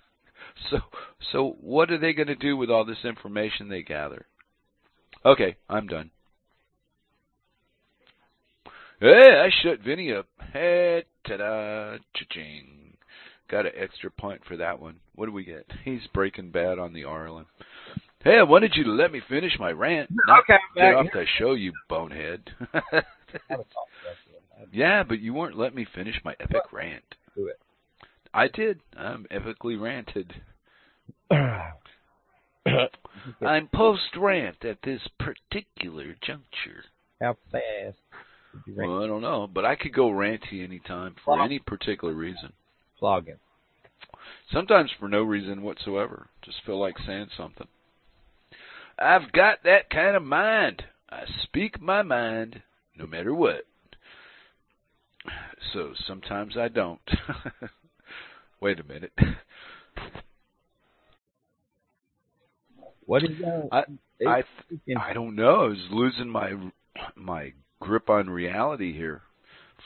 so so what are they going to do with all this information they gather? Okay, I'm done. Hey, I shut Vinny up. Hey, ta-da, cha-ching. Got an extra point for that one. What do we get? He's breaking bad on the RLM. Hey, I wanted you to let me finish my rant. Not Okay, get off the show, you bonehead. yeah, but you weren't letting me finish my epic rant. Do it. I did. I'm epically ranted. I'm post rant at this particular juncture. How fast did you rank Well, I don't know, but I could go ranty anytime for Well- any particular reason. flogging? Sometimes for no reason whatsoever. Just feel like saying something. I've got that kind of mind. I speak my mind no matter what. So sometimes I don't. Wait a minute. What is that? I I I don't know. I was losing my my grip on reality here.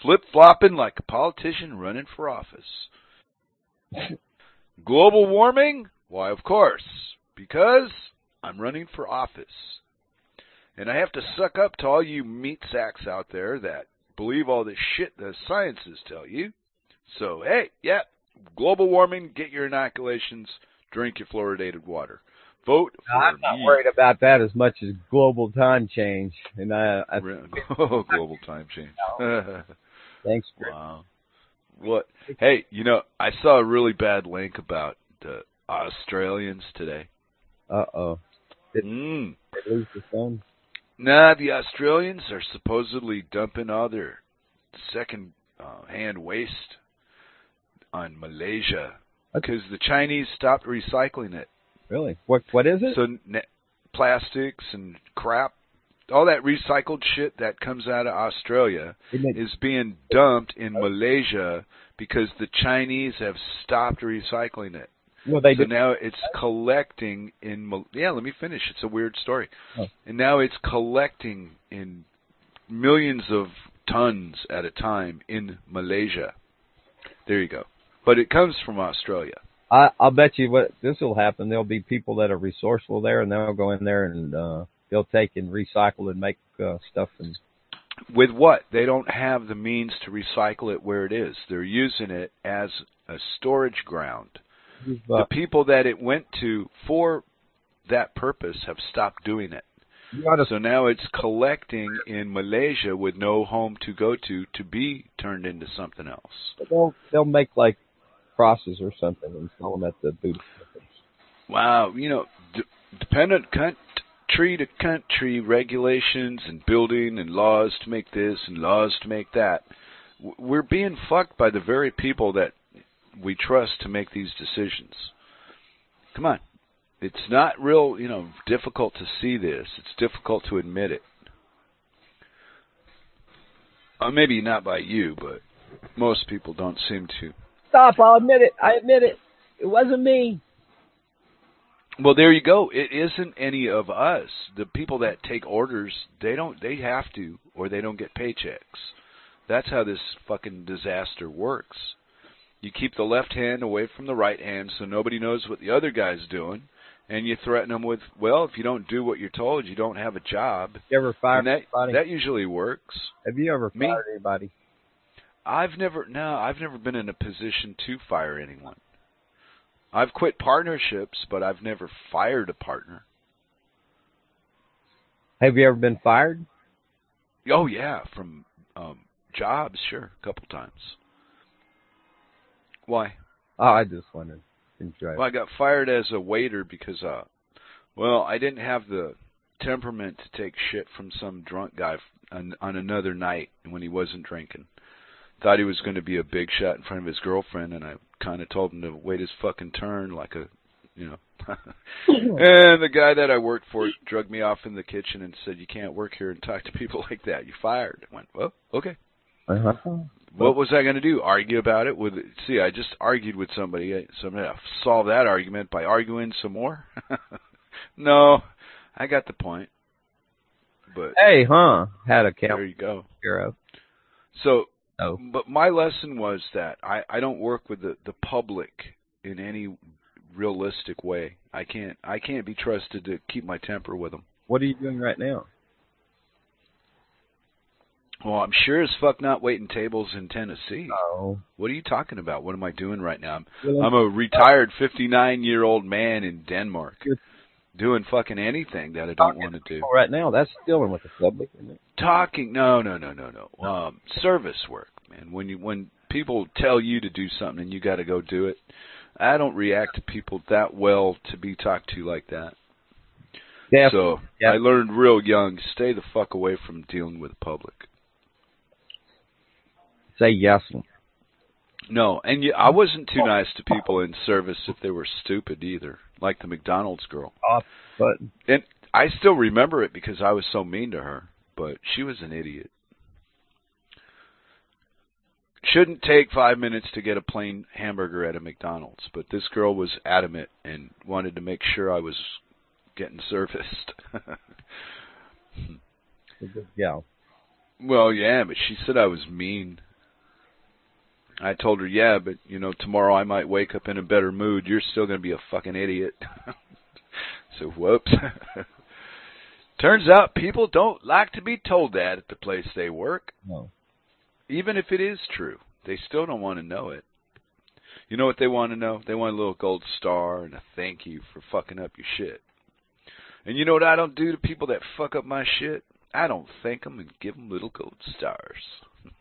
Flip flopping like a politician running for office. Global warming? Why, of course, because I'm running for office. And I have to suck up to all you meat sacks out there that believe all this shit the sciences tell you. So, hey, yeah, global warming, get your inoculations, drink your fluoridated water. Vote for I'm not me. worried about that as much as global time change. And I, I oh, global time change. thanks for wow. What? Hey, you know, I saw a really bad link about the Australians today. Uh oh. Mm. They lose the sun. Nah, the Australians are supposedly dumping all their second uh, hand waste on Malaysia because the Chinese stopped recycling it. Really? What what is it? So ne- plastics and crap, all that recycled shit that comes out of Australia is being dumped in Malaysia because the Chinese have stopped recycling it. Well, they so do. now it's collecting in. Yeah, let me finish. It's a weird story. Oh. And now it's collecting in millions of tons at a time in Malaysia. There you go. But it comes from Australia. I, I'll bet you what this will happen. There'll be people that are resourceful there, and they'll go in there and uh, they'll take and recycle and make uh, stuff. And With what? They don't have the means to recycle it where it is. They're using it as a storage ground. uh, The people that it went to for that purpose have stopped doing it. you ought to So now it's collecting in Malaysia with no home to go to to be turned into something else. they'll they'll make like crosses or something and sell them at the temples. Wow, you know, d- dependent country to country regulations and building and laws to make this and laws to make that. We're being fucked by the very people that we trust to make these decisions. Come on. It's not real, you know, difficult to see this. It's difficult to admit it. Uh, maybe not by you, but most people don't seem to. Stop! I'll admit it. I admit it. It wasn't me. Well, there you go. It isn't any of us. The people that take orders, they don't they have to or they don't get paychecks. That's how this fucking disaster works. You keep the left hand away from the right hand so nobody knows what the other guy's doing and you threaten them with, well, if you don't do what you're told, you don't have a job. You ever fired And that anybody? that usually works. Have you ever Me? fired anybody? I've never no, I've never been in a position to fire anyone. I've quit partnerships, but I've never fired a partner. Have you ever been fired? Oh yeah, from um jobs, sure, a couple times. Why? Oh, I just wanted to Enjoy. Well, I got fired as a waiter because uh well, I didn't have the temperament to take shit from some drunk guy on, on another night when he wasn't drinking. Thought he was going to be a big shot in front of his girlfriend and I kind of told him to wait his fucking turn like a, you know. and the guy that I worked for drugged me off in the kitchen and said, "You can't work here and talk to people like that. You're fired." I went, "Well, okay." Uh-huh. What was I going to do? Argue about it with? See, I just argued with somebody, so I'm going to solve that argument by arguing some more. no, I got the point. But Hey, huh? Had a there count you go. hero. So, Oh. but my lesson was that I I don't work with the the public in any realistic way. I can't I can't be trusted to keep my temper with them. What are you doing right now? Well, I'm sure as fuck not waiting tables in Tennessee. Oh. What are you talking about? What am I doing right now? I'm Well, I'm a retired 59 year old man in Denmark, doing fucking anything that I don't want to do. right now, that's dealing with the public, isn't it? Talking? No, no, no, no, no. Um, service work, man. When you when people tell you to do something and you got to go do it, I don't react to people that well to be talked to like that. Yeah. So Yeah. I learned real young, stay the fuck away from dealing with the public. Say yes. No, and you, I wasn't too nice to people in service if they were stupid either, like the McDonald's girl. Off button. And I still remember it because I was so mean to her, but she was an idiot. Shouldn't take five minutes to get a plain hamburger at a McDonald's, but this girl was adamant and wanted to make sure I was getting serviced. Gal. well, yeah, but she said I was mean. I told her, yeah, but you know, tomorrow I might wake up in a better mood. You're still going to be a fucking idiot. so, whoops. Turns out people don't like to be told that at the place they work. No. Even if it is true, they still don't want to know it. You know what they want to know? They want a little gold star and a thank you for fucking up your shit. And you know what I don't do to people that fuck up my shit? I don't thank them and give them little gold stars.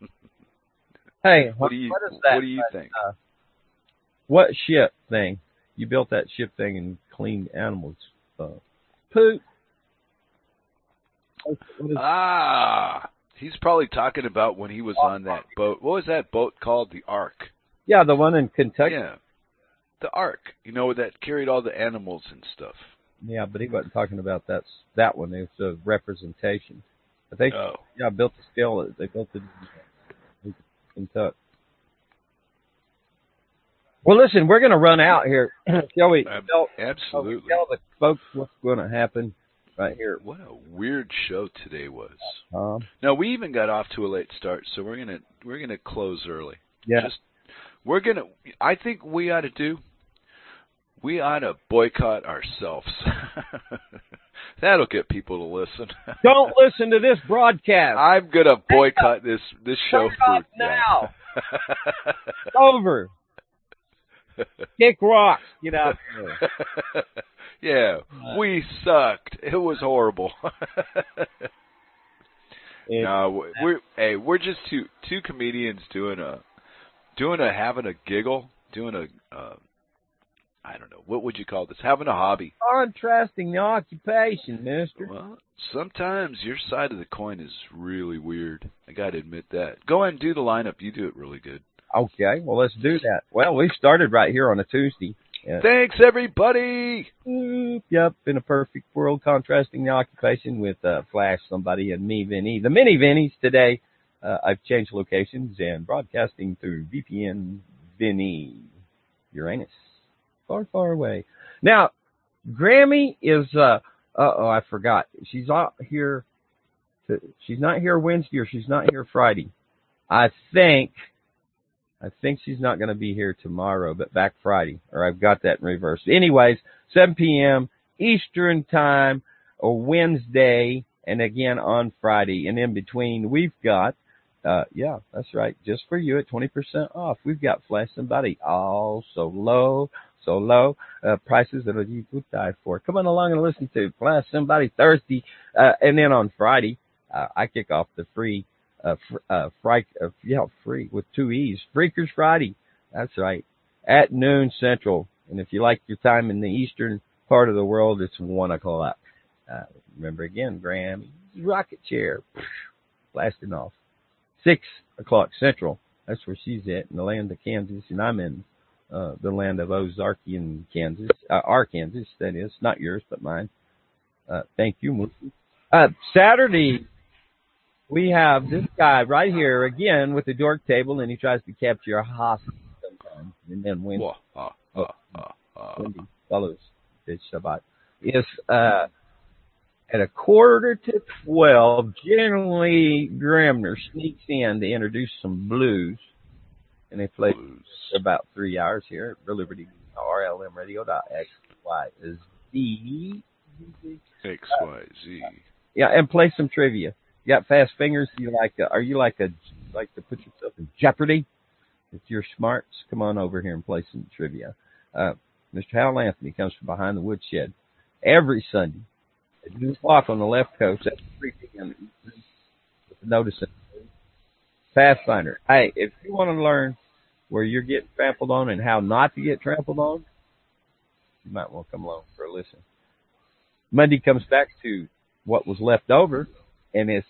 Hey, What do you what is that? What do you think? Uh, what ship thing? You built that ship thing and cleaned animals. Uh, poop. Is, Ah, he's probably talking about when he was on that boat. What was that boat called? The Ark. yeah, the one in Kentucky. Yeah, the Ark. You know that carried all the animals and stuff. Yeah, but he wasn't talking about that that one. It was a representation. But they Oh, yeah built the scale. They built it in Kentucky. Well, listen, we're going to run out here. Shall we? Tell, shall we absolutely. tell the folks what's going to happen right here. What a weird show today was. Um, No, we even got off to a late start, so we're gonna we're gonna close early. yeah, Just we're gonna. I think we ought to do. We ought to boycott ourselves. That'll get people to listen. don't listen to this broadcast. I'm gonna boycott this this show for now. It's over. Kick rocks. Get out yeah, we sucked. It was horrible. No, we're hey, we're just two two comedians doing a doing a having a giggle, doing a uh, I don't know what would you call this? Having a hobby. contrasting the occupation, mister. Well, sometimes your side of the coin is really weird. I got to admit that. Go ahead and do the lineup. You do it really good. Okay, well, let's do that. Well, we started right here on a Tuesday. Yeah. Thanks everybody. Yep, in a perfect world, contrasting the occupation with uh, Flash, somebody, and me, Vinny. The mini Vinnies today. Uh, I've changed locations and broadcasting through VPN Vinny Uranus, far, far away. Now, Grammy is. Uh, oh, I forgot. She's out here. To, she's not here Wednesday or she's not here Friday. I think. I think she's not going to be here tomorrow, but back Friday, or I've got that in reverse. Anyways, 7 p.m. Eastern time, or Wednesday, and again on Friday. And in between, we've got, uh, yeah, that's right, just for you at 20% off. We've got Flash Somebody, all so low, so low, uh, prices that you would die for. Come on along and listen to Flash Somebody Thursday, uh, and then on Friday, uh, I kick off the free uh, fr- uh, fri- uh, yeah, free with two E's. Freakers Friday. That's right. At noon central. And if you like your time in the eastern part of the world, it's one o'clock. Uh, remember again, Graham, rocket chair, blasting off. Six o'clock central. That's where she's at in the land of Kansas, and I'm in uh, the land of Ozarkian, Kansas, uh, Arkansas, that is, not yours, but mine. Uh, thank you. Uh, Saturday, we have this guy right here again with the dork table, and he tries to capture a hostage sometimes, and then wins. Whoa, uh, uh, uh. Wendy Fellows did Shabbat. Is uh, at a quarter to twelve. Generally, Gramner sneaks in to introduce some blues, and they play Blues. about three hours here at Liberty RLM Radio. X Y Z. X Y Z. Yeah, and play some trivia. You got fast fingers? You like? A, are you like a like to put yourself in jeopardy? If you're smart, come on over here and play some trivia. Uh, Mr. Hal Anthony comes from behind the woodshed every Sunday at noon o'clock on the left coast. That's 3 p.m. It. Pathfinder. Hey, if you want to learn where you're getting trampled on and how not to get trampled on, you might want to come along for a listen. Monday comes back to what was left over, and it's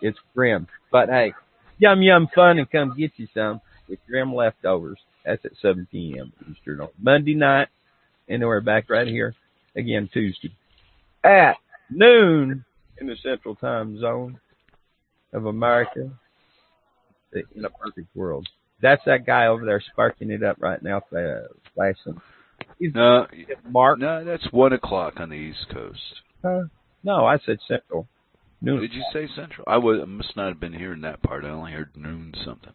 it's grim. But hey, yum yum fun and come get you some with grim leftovers. That's at 7 p.m. Eastern on Monday night, and then we're back right here again Tuesday at noon in the Central Time Zone of America. In a perfect world. That's that guy over there sparking it up right now, uh, flashing. He's No, Mark. no, that's one o'clock on the East Coast. Uh, no, I said Central. Noon. Did you say Central? I was, I must not have been hearing that part. I only heard noon something.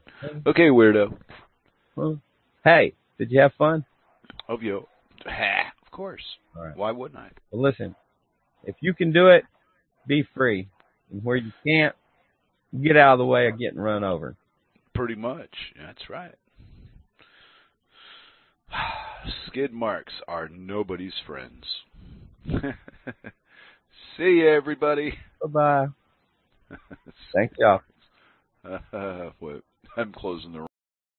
Okay, weirdo. Well, hey, did you have fun? Hope you. Ha, of course. All right. Why wouldn't I? Well, listen, if you can do it, be free. And where you can't, get out of the way of getting run over. Pretty much. That's right. Skid marks are nobody's friends. See ya, everybody. Bye bye. Thank y'all. Uh, what? I'm closing the